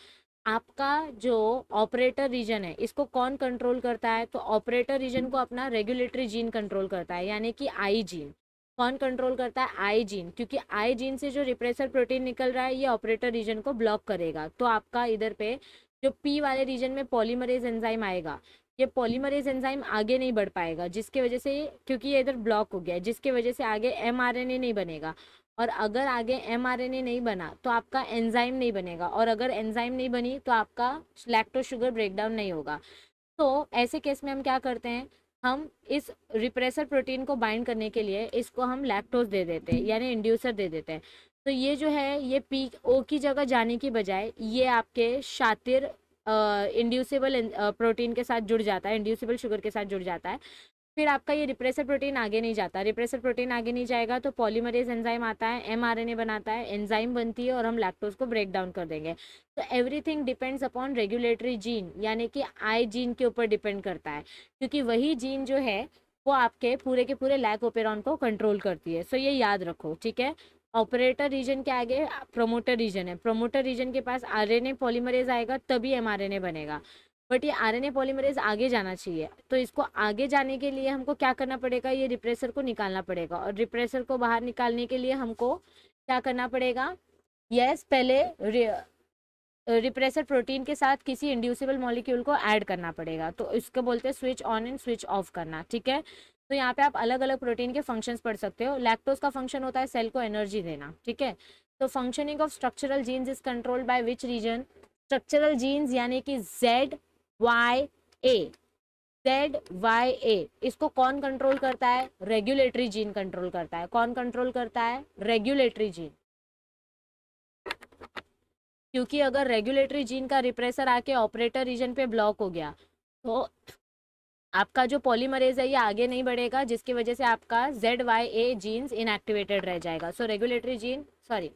S1: आपका जो ऑपरेटर रीजन है, इसको कौन कंट्रोल करता है? तो ऑपरेटर रीजन को अपना रेगुलेटरी जीन कंट्रोल करता है, यानी कि आई जीन कौन कंट्रोल करता है? आई जीन क्योंकि आई जीन से जो रिप्रेसर प्रोटीन निकल रहा है, ये ऑपरेटर रीजन को ब्लॉक करेगा। तो आपका इधर पे जो पी वाले रीजन में पॉलीमरेज एंजाइम आएगा, ये पॉलीमरेज एंजाइम आगे नहीं बढ़ पाएगा, जिसके वजह से, क्योंकि ये इधर ब्लॉक हो गया है, जिसके वजह से आगे एमआरएनए नहीं बनेगा। और अगर आगे एमआरएनए नहीं बना तो आपका एंजाइम नहीं बनेगा। और अगर एंजाइम नहीं बनी तो आपका लैक्टो शुगर ब्रेकडाउन नहीं होगा। तो ऐसे केस में हम क्या करते हैं? हम इस रिप्रेसर प्रोटीन को बाइंड करने के लिए इसको हम लैक्टोज दे देते हैं, यानी इंड्यूसर दे देते हैं। तो ये जो है, ये पी ओ की जगह जाने की बजाय, ये आपके शातिर इंड्यूसेबल प्रोटीन के साथ जुड़ जाता है इंड्यूसेबल शुगर के साथ जुड़ जाता है। फिर आपका ये रिप्रेसर प्रोटीन आगे नहीं जाता। रिप्रेसर प्रोटीन आगे नहीं जाएगा तो पॉलीमरेज एंजाइम आता है एमआरएनए बनाता है, एंजाइम बनती है और हम लैक्टोज को ब्रेक डाउन कर देंगे। तो everything depends upon regulatory gene यानी कि आई जीन के ऊपर डिपेंड करता है। क्योंकि वही जीन जो है, वो आपके पूरे के पूरे लैक ओपेरॉन को कंट्रोल करती है। सो ये याद रखो, ठीक है? ऑपरेटर रीजन के आगे प्रोमोटर रीजन है। प्रोमोटर रीजन के पास आरएनए पॉलीमरेज आएगा, तभी एमआरएनए बनेगा। बट ये आर एन पॉलीमरेज आगे जाना चाहिए। तो इसको आगे जाने के लिए हमको क्या करना पड़ेगा? ये रिप्रेसर को निकालना पड़ेगा और रिप्रेसर को बाहर निकालने के लिए हमको क्या करना पड़ेगा? यस, पहले रिप्रेसर प्रोटीन के साथ किसी इंड्यूसिबल मॉलिक्यूल को ऐड करना पड़ेगा। तो इसको बोलते हैं switch on and switch off करना, ठीक है? तो यहाँ पे आप अलग अलग प्रोटीन के फ़ंक्शंस पढ़ सकते हो। लैक्टोज का फ़ंक्शन होता है सेल को एनर्जी देना, ठीक है? तो functioning of structural genes is controlled by which region? Structural genes यानी कि Z Y A Z Y A इसको कौन कंट्रोल करता है? रेगुलेटरी जीन कंट्रोल करता है। कौन कंट्रोल करता है? रेगुलेटरी जीन क्योंकि अगर रेगुलेटरी जीन का रिप्रेसर आके ऑपरेटर रीजन पे ब्लॉक हो गया तो आपका जो पॉलीमरेज है, ये आगे नहीं बढ़ेगा, जिसकी वजह से आपका Z Y A genes inactivated रह जाएगा। So regulatory gene sorry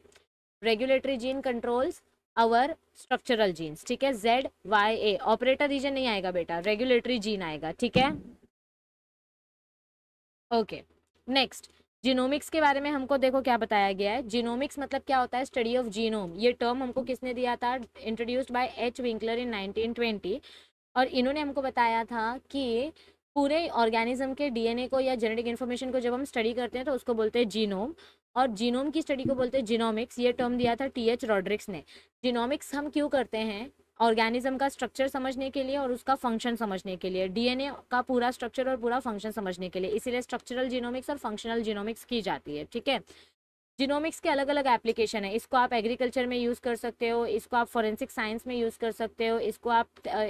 S1: regulatory gene controls our structural genes ठीक है? Z Y A operator region नहीं आएगा बेटा रेगुलेटरी जीन आएगा, ठीक है? ओके नेक्स्ट जीनोमिक्स के बारे में हमको देखो क्या बताया गया है। जीनोमिक्स मतलब क्या होता है? स्टडी ऑफ़ जीनोम ये टर्म हमको किसने दिया था? Introduced by H Winkler in 1920 और इन्होंने हमको बताया था कि पूरे ऑर्गेनिज्म के डीएनए को या जेनेटिक इन्फॉर्मेशन को जब हम स्टडी करते हैं तो उसको बोलते हैं जीनोम और जीनोम की स्टडी को बोलते हैं जीनोमिक्स ये टर्म दिया था टी एच रॉड्रिक्स ने। जीनोमिक्स हम क्यों करते हैं? ऑर्गेनिज्म का स्ट्रक्चर समझने के लिए और उसका फ़ंक्शन समझने के लिए। डीएनए का पूरा स्ट्रक्चर और पूरा फ़ंक्शन समझने के लिए। इसीलिए स्ट्रक्चरल जीनोमिक्स और फंक्शनल जीनोमिक्स की जाती है, ठीक है? जीनोमिक्स के अलग अलग एप्लीकेशन है। इसको आप एग्रीकल्चर में यूज़ कर सकते हो, इसको आप फॉरेंसिक साइंस में यूज़ कर सकते हो, इसको आप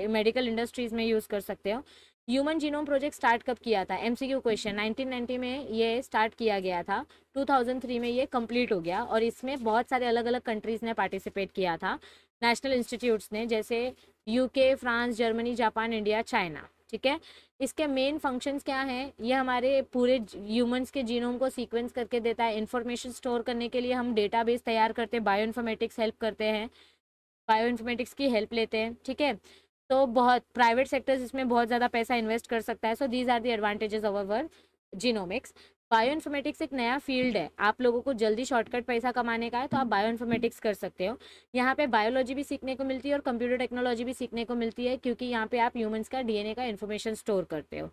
S1: मेडिकल इंडस्ट्रीज़ में यूज़ कर सकते हो। ह्यूमन जीनोम प्रोजेक्ट स्टार्ट कब किया था? एमसीक्यू क्वेश्चन 1990 में ये स्टार्ट किया गया था। 2003 में ये कंप्लीट हो गया और इसमें बहुत सारे अलग अलग कंट्रीज़ ने पार्टिसिपेट किया था। नेशनल इंस्टीट्यूट्स ने, जैसे UK France Germany Japan India China ठीक है? इसके मेन फ़ंक्शंस क्या हैं? ये हमारे पूरे ह्यूमंस के जीनोम को सीक्वेंस करके देता है। इन्फॉर्मेशन स्टोर करने के लिए हम डेटाबेस तैयार करते हैं। बायो हेल्प करते हैं। बायो की हेल्प लेते हैं, ठीक है? तो बहुत प्राइवेट सेक्टर्स इसमें बहुत ज़्यादा पैसा इन्वेस्ट कर सकता है। So these are the advantages of our genomics bioinformatics एक नया फ़ील्ड है। आप लोगों को जल्दी शॉर्टकट पैसा कमाने का है तो आप बायो इन्फॉर्मेटिक्स कर सकते हो। यहाँ पे बायोलॉजी भी सीखने को मिलती है और कंप्यूटर टेक्नोलॉजी भी सीखने को मिलती है, क्योंकि यहाँ पे आप ह्यूमंस का डीएनए का इन्फॉर्मेशन स्टोर करते हो।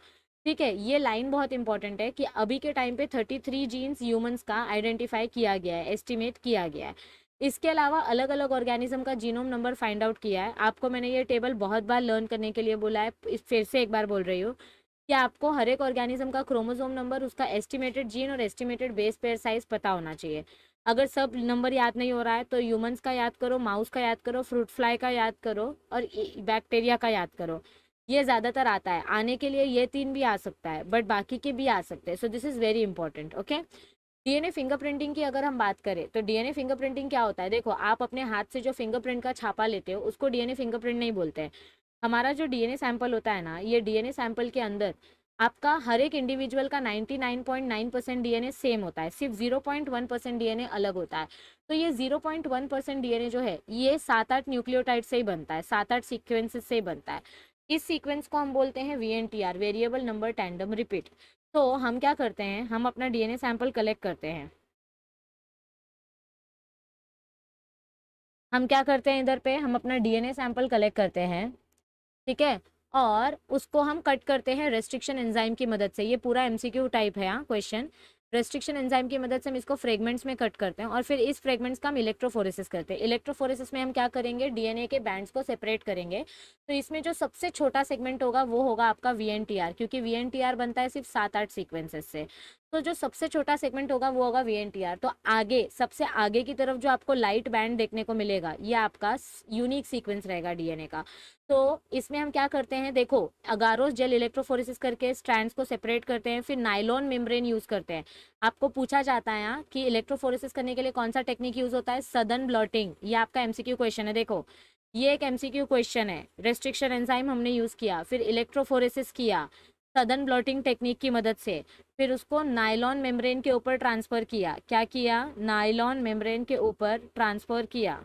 S1: ठीक है, ये लाइन बहुत इंपॉर्टेंट है कि अभी के टाइम पे थर्टी थ्री जीन्स ह्यूमंस का आइडेंटिफाई किया गया है एस्टिमेट किया गया है। इसके अलावा अलग अलग ऑर्गेनिज्म का जीनोम नंबर फाइंड आउट किया है। आपको मैंने ये टेबल बहुत बार लर्न करने के लिए बोला है। फिर से एक बार बोल रही हूँ कि आपको हर एक ऑर्गेनिज्म का क्रोमोसोम नंबर उसका एस्टिमेटेड जीन और एस्टिमेटेड बेस पेयर साइज़ पता होना चाहिए। अगर सब नंबर याद नहीं हो रहा है तो ह्यूमंस का याद करो माउस का याद करो फ्रूट फ्लाई का याद करो और बैक्टीरिया का याद करो। ये ज़्यादातर आता है। आने के लिए ये तीन भी आ सकता है बट बाकी के भी आ सकते हैं। So this is very important okay DNA fingerprinting की अगर हम बात करें तो डीएनए फिंगरप्रिंटिंग क्या होता है? देखो, आप अपने हाथ से जो फिंगरप्रिंट का छापा लेते हो, उसको डीएनए फिंगरप्रिंट नहीं बोलते हैं। हमारा जो डीएनए सैंपल होता है ना, ये डीएनए सैंपल के अंदर आपका हर एक इंडिविजुअल का 99.9 परसेंट डीएनए सेम होता है, सिर्फ़ 0.1 परसेंट डीएनए अलग होता है। तो ये 0.1 परसेंट डीएनए जो है, ये सात आठ न्यूक्लियोटाइड से ही बनता है, सात आठ सीक्वेंसेस से ही बनता है। इस सीक्वेंस को हम बोलते हैं VNTR variable number tandem repeat तो हम क्या करते हैं? हम अपना डीएनए सैंपल कलेक्ट करते हैं। हम क्या करते हैं इधर पे? हम अपना डीएनए सैंपल कलेक्ट करते हैं, ठीक है? और उसको हम कट करते हैं रेस्ट्रिक्शन एंजाइम की मदद से। ये पूरा एमसीक्यू टाइप है यहाँ क्वेश्चन रेस्ट्रिक्शन एंजाइम की मदद से हम इसको फ्रेगमेंट्स में कट करते हैं और फिर इस फ्रेगमेंट्स का हम इलेक्ट्रोफोरेसिस करते हैं। इलेक्ट्रोफोरेसिस में हम क्या करेंगे? डीएनए के बैंड्स को सेपरेट करेंगे। तो इसमें जो सबसे छोटा सेगमेंट होगा, वो होगा आपका वी क्योंकि वी बनता है सिर्फ़ सात आठ सीक्वेंसेस से। तो जो सबसे छोटा सेगमेंट होगा, वो होगा वी तो आगे, सबसे आगे की तरफ़ जो आपको लाइट बैंड देखने को मिलेगा, ये आपका यूनिक सीक्वेंस रहेगा डीएनए का। तो इसमें हम क्या करते हैं, देखो अगारोस जेल इलेक्ट्रोफोरेसिस करके स्ट्रैंड्स को सेपरेट करते हैं, फिर नाइलॉन मेम्ब्रेन यूज़ करते हैं। आपको पूछा जाता है यहाँ कि इलेक्ट्रोफोरेसिस करने के लिए कौन सा टेक्निक यूज़ होता है? सदन ब्लॉटिंग ये आपका एमसीक्यू क्वेश्चन है, देखो। ये एक एमसीक्यू क्वेश्चन है। रेस्ट्रिक्शन एंजाइम हमने यूज़ किया, फिर इलेक्ट्रोफोरेसिस किया सदन ब्लॉटिंग टेक्निक की मदद से। फिर उसको नायलॉन मेम्ब्रेन के ऊपर ट्रांसफ़र किया। क्या किया? नाइलॉन मेम्ब्रेन के ऊपर ट्रांसफ़र किया।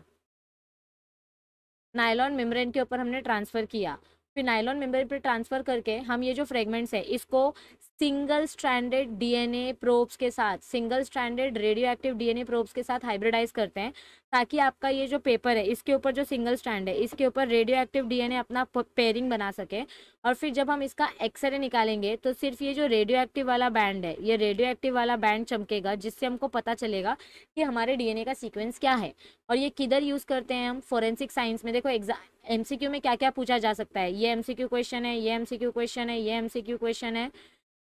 S1: नायलॉन मेम्ब्रेन के ऊपर हमने ट्रांसफ़र किया। फिर नाइलॉन मेम्ब्रेन पर ट्रांसफ़र करके हम ये जो फ्रेगमेंट्स है, इसको सिंगल स्ट्रैंडेड डीएनए प्रोब्स के साथ, single stranded radioactive DNA probes के साथ हाइब्रिडाइज करते हैं, ताकि आपका ये जो पेपर है, इसके ऊपर जो सिंगल स्ट्रैंड है, इसके ऊपर रेडियो एक्टिव डीएनए अपना पेयरिंग बना सके। और फिर जब हम इसका एक्सरे निकालेंगे तो सिर्फ़ ये जो रेडियो एक्टिव वाला बैंड है, ये रेडियो एक्टिव वाला बैंड चमकेगा, जिससे हमको पता चलेगा कि हमारे डीएनए का सीक्वेंस क्या है। और ये किधर यूज़ करते हैं हम? फोरेंसिक साइंस में देखो एग्ज़ाम एमसीक्यू में क्या क्या पूछा जा सकता है? ये एमसीक्यू क्वेश्चन है, ये एमसीक्यू क्वेश्चन है, ये एमसीक्यू क्वेश्चन है।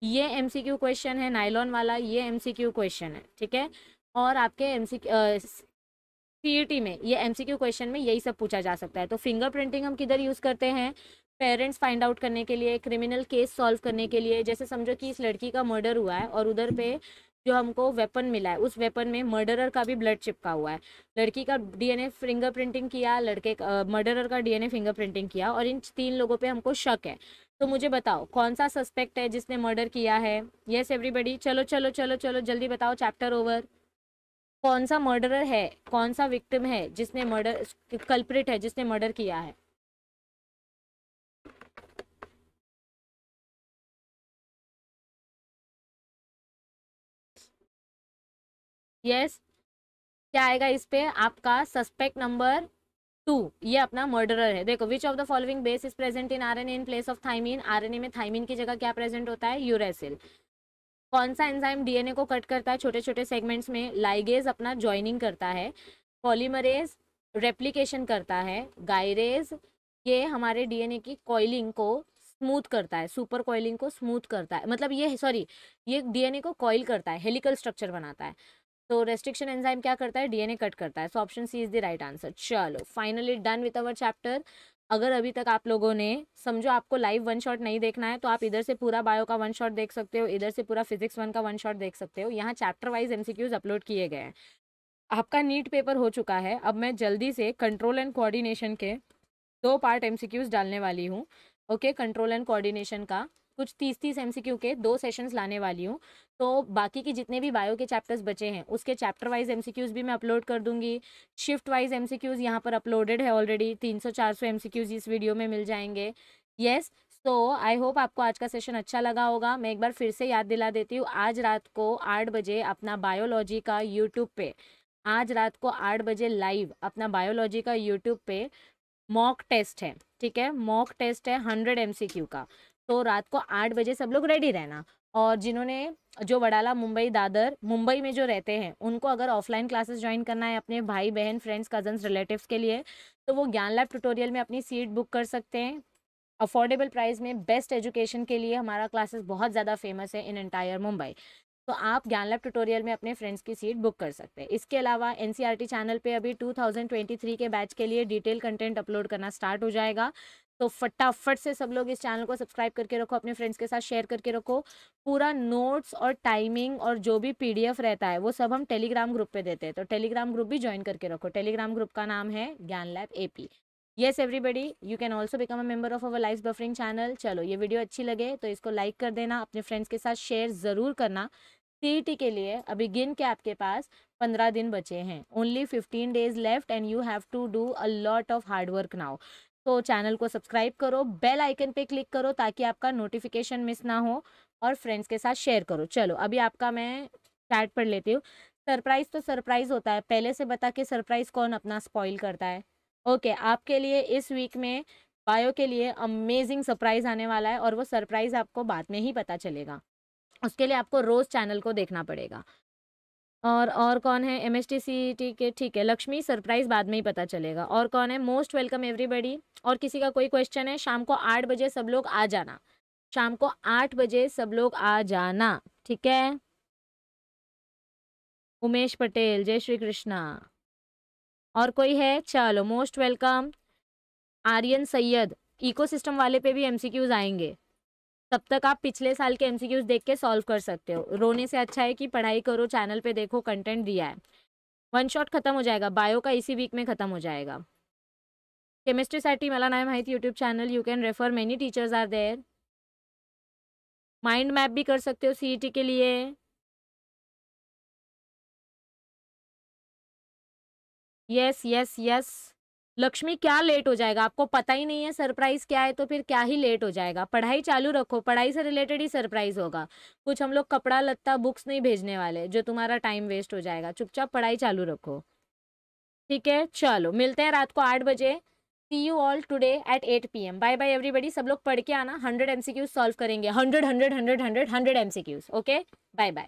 S1: ये एमसीक्यू क्वेश्चन है नाइलॉन वाला ये एमसीक्यू क्वेश्चन है, ठीक है? और आपके एमसीक्यू सीईटी में, ये एमसीक्यू क्वेश्चन में यही सब पूछा जा सकता है। तो फिंगर प्रिंटिंग हम किधर यूज़ करते हैं? पेरेंट्स फाइंड आउट करने के लिए क्रिमिनल केस सॉल्व करने के लिए। जैसे समझो कि इस लड़की का मर्डर हुआ है और उधर पे जो हमको वेपन मिला है, उस वेपन में मर्डरर का भी ब्लड चिपका हुआ है। लड़की का डीएनए फिंगर प्रिंटिंग किया, लड़के का मर्डरर का डीएनए फिंगर प्रिंटिंग किया और इन तीन लोगों पे हमको शक है। तो मुझे बताओ, कौन सा सस्पेक्ट है जिसने मर्डर किया है? यस एवरीबडी चलो चलो चलो चलो, जल्दी बताओ चैप्टर ओवर कौन सा मर्डरर है? कौन सा विक्टिम है जिसने मर्डर कल्प्रिट है जिसने मर्डर किया है? Yes yes? क्या आएगा इस पे? आपका सस्पेक्ट नंबर टू, ये अपना मर्डरर है। देखो which of the following base is present in RNA in place of thymine RNA में थाइमिन की जगह क्या प्रेजेंट होता है? यूरेसिल कौन सा एंजाइम डीएनए को कट करता है? छोटे छोटे सेगमेंट्स में लाइगेज अपना ज्वाइनिंग करता है। पॉलीमरेज रेप्लीकेशन करता है। गायरेज ये हमारे डीएनए की कॉइलिंग को स्मूथ करता है। सुपर कॉइलिंग को स्मूथ करता है। मतलब ये सॉरी ये डीएनए को कॉइल करता है। हेलिकल स्ट्रक्चर बनाता है। तो रेस्ट्रिक्शन एंजाइम क्या करता है? डीएनए कट करता है। So option C is the right answer चलो finally done with our chapter अगर अभी तक आप लोगों ने, समझो आपको लाइव वन शॉट नहीं देखना है तो आप इधर से पूरा बायो का वन शॉट देख सकते हो, इधर से पूरा फिजिक्स वन का वन शॉट देख सकते हो। यहाँ चैप्टर वाइज एमसीक्यूज अपलोड किए गए हैं। आपका नीट पेपर हो चुका है। अब मैं जल्दी से कंट्रोल एंड कोऑर्डिनेशन के दो पार्ट एमसीक्यूज डालने वाली हूँ। ओके कंट्रोल एंड कोऑर्डिनेशन का। कुछ तीस तीस एमसीक्यू के दो सेशंस लाने वाली हूँ। तो बाकी के जितने भी बायो के चैप्टर्स बचे हैं, उसके चैप्टर वाइज एम भी मैं अपलोड कर दूँगी। शिफ्ट वाइज एम सी यहाँ पर अपलोडेड है ऑलरेडी तीन सौ चार सौ एम इस वीडियो में मिल जाएँगे। येस तो आई होप आपको आज का सेशन अच्छा लगा होगा। मैं एक बार फिर से याद दिला देती हूँ, आज रात को आठ बजे अपना बायोलॉजी का यूट्यूब पे, आज रात को आठ बजे लाइव अपना बायोलॉजी का यूट्यूब पे मॉक टेस्ट है, ठीक है? मॉक टेस्ट है हंड्रेड एम का। तो रात को आठ बजे सब लोग रेडी रहना। और जिन्होंने जो वडाला मुंबई दादर, मुंबई में जो रहते हैं, उनको अगर ऑफलाइन क्लासेस ज्वाइन करना है अपने भाई, बहन फ्रेंड्स कजन्स रिलेटिव्स के लिए तो वो ज्ञान लैब ट्यूटोरियल में अपनी सीट बुक कर सकते हैं। अफोर्डेबल प्राइस में बेस्ट एजुकेशन के लिए हमारा क्लासेस बहुत ज़्यादा फ़ेमस है इन एंटायर मुंबई। तो आप ज्ञान लैब ट्यूटोरियल में अपने फ्रेंड्स की सीट बुक कर सकते हैं। इसके अलावा एन चैनल पे अभी 2023 के बैच के लिए डिटेल कंटेंट अपलोड करना स्टार्ट हो जाएगा। तो फटाफट से सब लोग इस चैनल को सब्सक्राइब करके रखो, अपने फ्रेंड्स के साथ शेयर करके रखो। पूरा नोट्स और टाइमिंग और जो भी पीडीएफ रहता है, वो सब हम टेलीग्राम ग्रुप पे देते हैं। तो टेलीग्राम ग्रुप भी ज्वाइन करके रखो। टेलीग्राम ग्रुप का नाम है Gyan lab app. Yes everybody you can also become a member of our life buffering channel चलो, ये वीडियो अच्छी लगे तो इसको लाइक कर देना, अपने फ्रेंड्स के साथ शेयर ज़रूर करना। सी के लिए अभी गिन के आपके पास पंद्रह दिन बचे हैं। Only fifteen days left and you have to do a lot of hard work now तो चैनल को सब्सक्राइब करो, बेल आइकन पे क्लिक करो ताकि आपका नोटिफिकेशन मिस ना हो और फ्रेंड्स के साथ शेयर करो। चलो, अभी आपका मैं चैट पढ़ लेती हूँ। सरप्राइज़ तो सरप्राइज़ होता है, पहले से बता के सरप्राइज़ कौन अपना स्पॉइल करता है। ओके, आपके लिए इस वीक में बायो के लिए अमेजिंग सरप्राइज़ आने वाला है और वो सरप्राइज़ आपको बाद में ही पता चलेगा। उसके लिए आपको रोज़ चैनल को देखना पड़ेगा। और और कौन है M S T C T K? ठीक है, लक्ष्मी सरप्राइज़ बाद में ही पता चलेगा। और कौन है? मोस्ट वेलकम एवरीबडी और किसी का कोई क्वेश्चन है? शाम को आठ बजे सब लोग आ जाना। शाम को आठ बजे सब लोग आ जाना। ठीक है? उमेश पटेल, जय श्री कृष्णा। और कोई है? चलो most welcome Aryan Sayyed ecosystem वाले पे भी एमसीक्यूज आएँगे। तब तक आप पिछले साल के एमसीक्यूज देख के सॉल्व कर सकते हो। रोने से अच्छा है कि पढ़ाई करो चैनल पे देखो कंटेंट दिया है। वन शॉट खत्म हो जाएगा। बायो का इसी वीक में खत्म हो जाएगा। केमिस्ट्री केमिस्ट्रीसाठी मला नाही माहिती YouTube channel you can refer many teachers are there mind map भी कर सकते हो सी के लिए। यस यस यस लक्ष्मी, क्या लेट हो जाएगा? आपको पता ही नहीं है सरप्राइज़ क्या है तो फिर क्या ही लेट हो जाएगा? पढ़ाई चालू रखो, पढ़ाई से रिलेटेड ही सरप्राइज़ होगा। कुछ हम लोग कपड़ा लत्ता बुक्स नहीं भेजने वाले, जो तुम्हारा टाइम वेस्ट हो जाएगा। चुपचाप पढ़ाई चालू रखो। ठीक है, चलो, मिलते हैं रात को आठ बजे। See you all today at eight PM bye bye bye everybody सब लोग पढ़ के आना। Hundred M C Qs solve करेंगे। Hundred hundred hundred hundred hundred M C Qs okay bye bye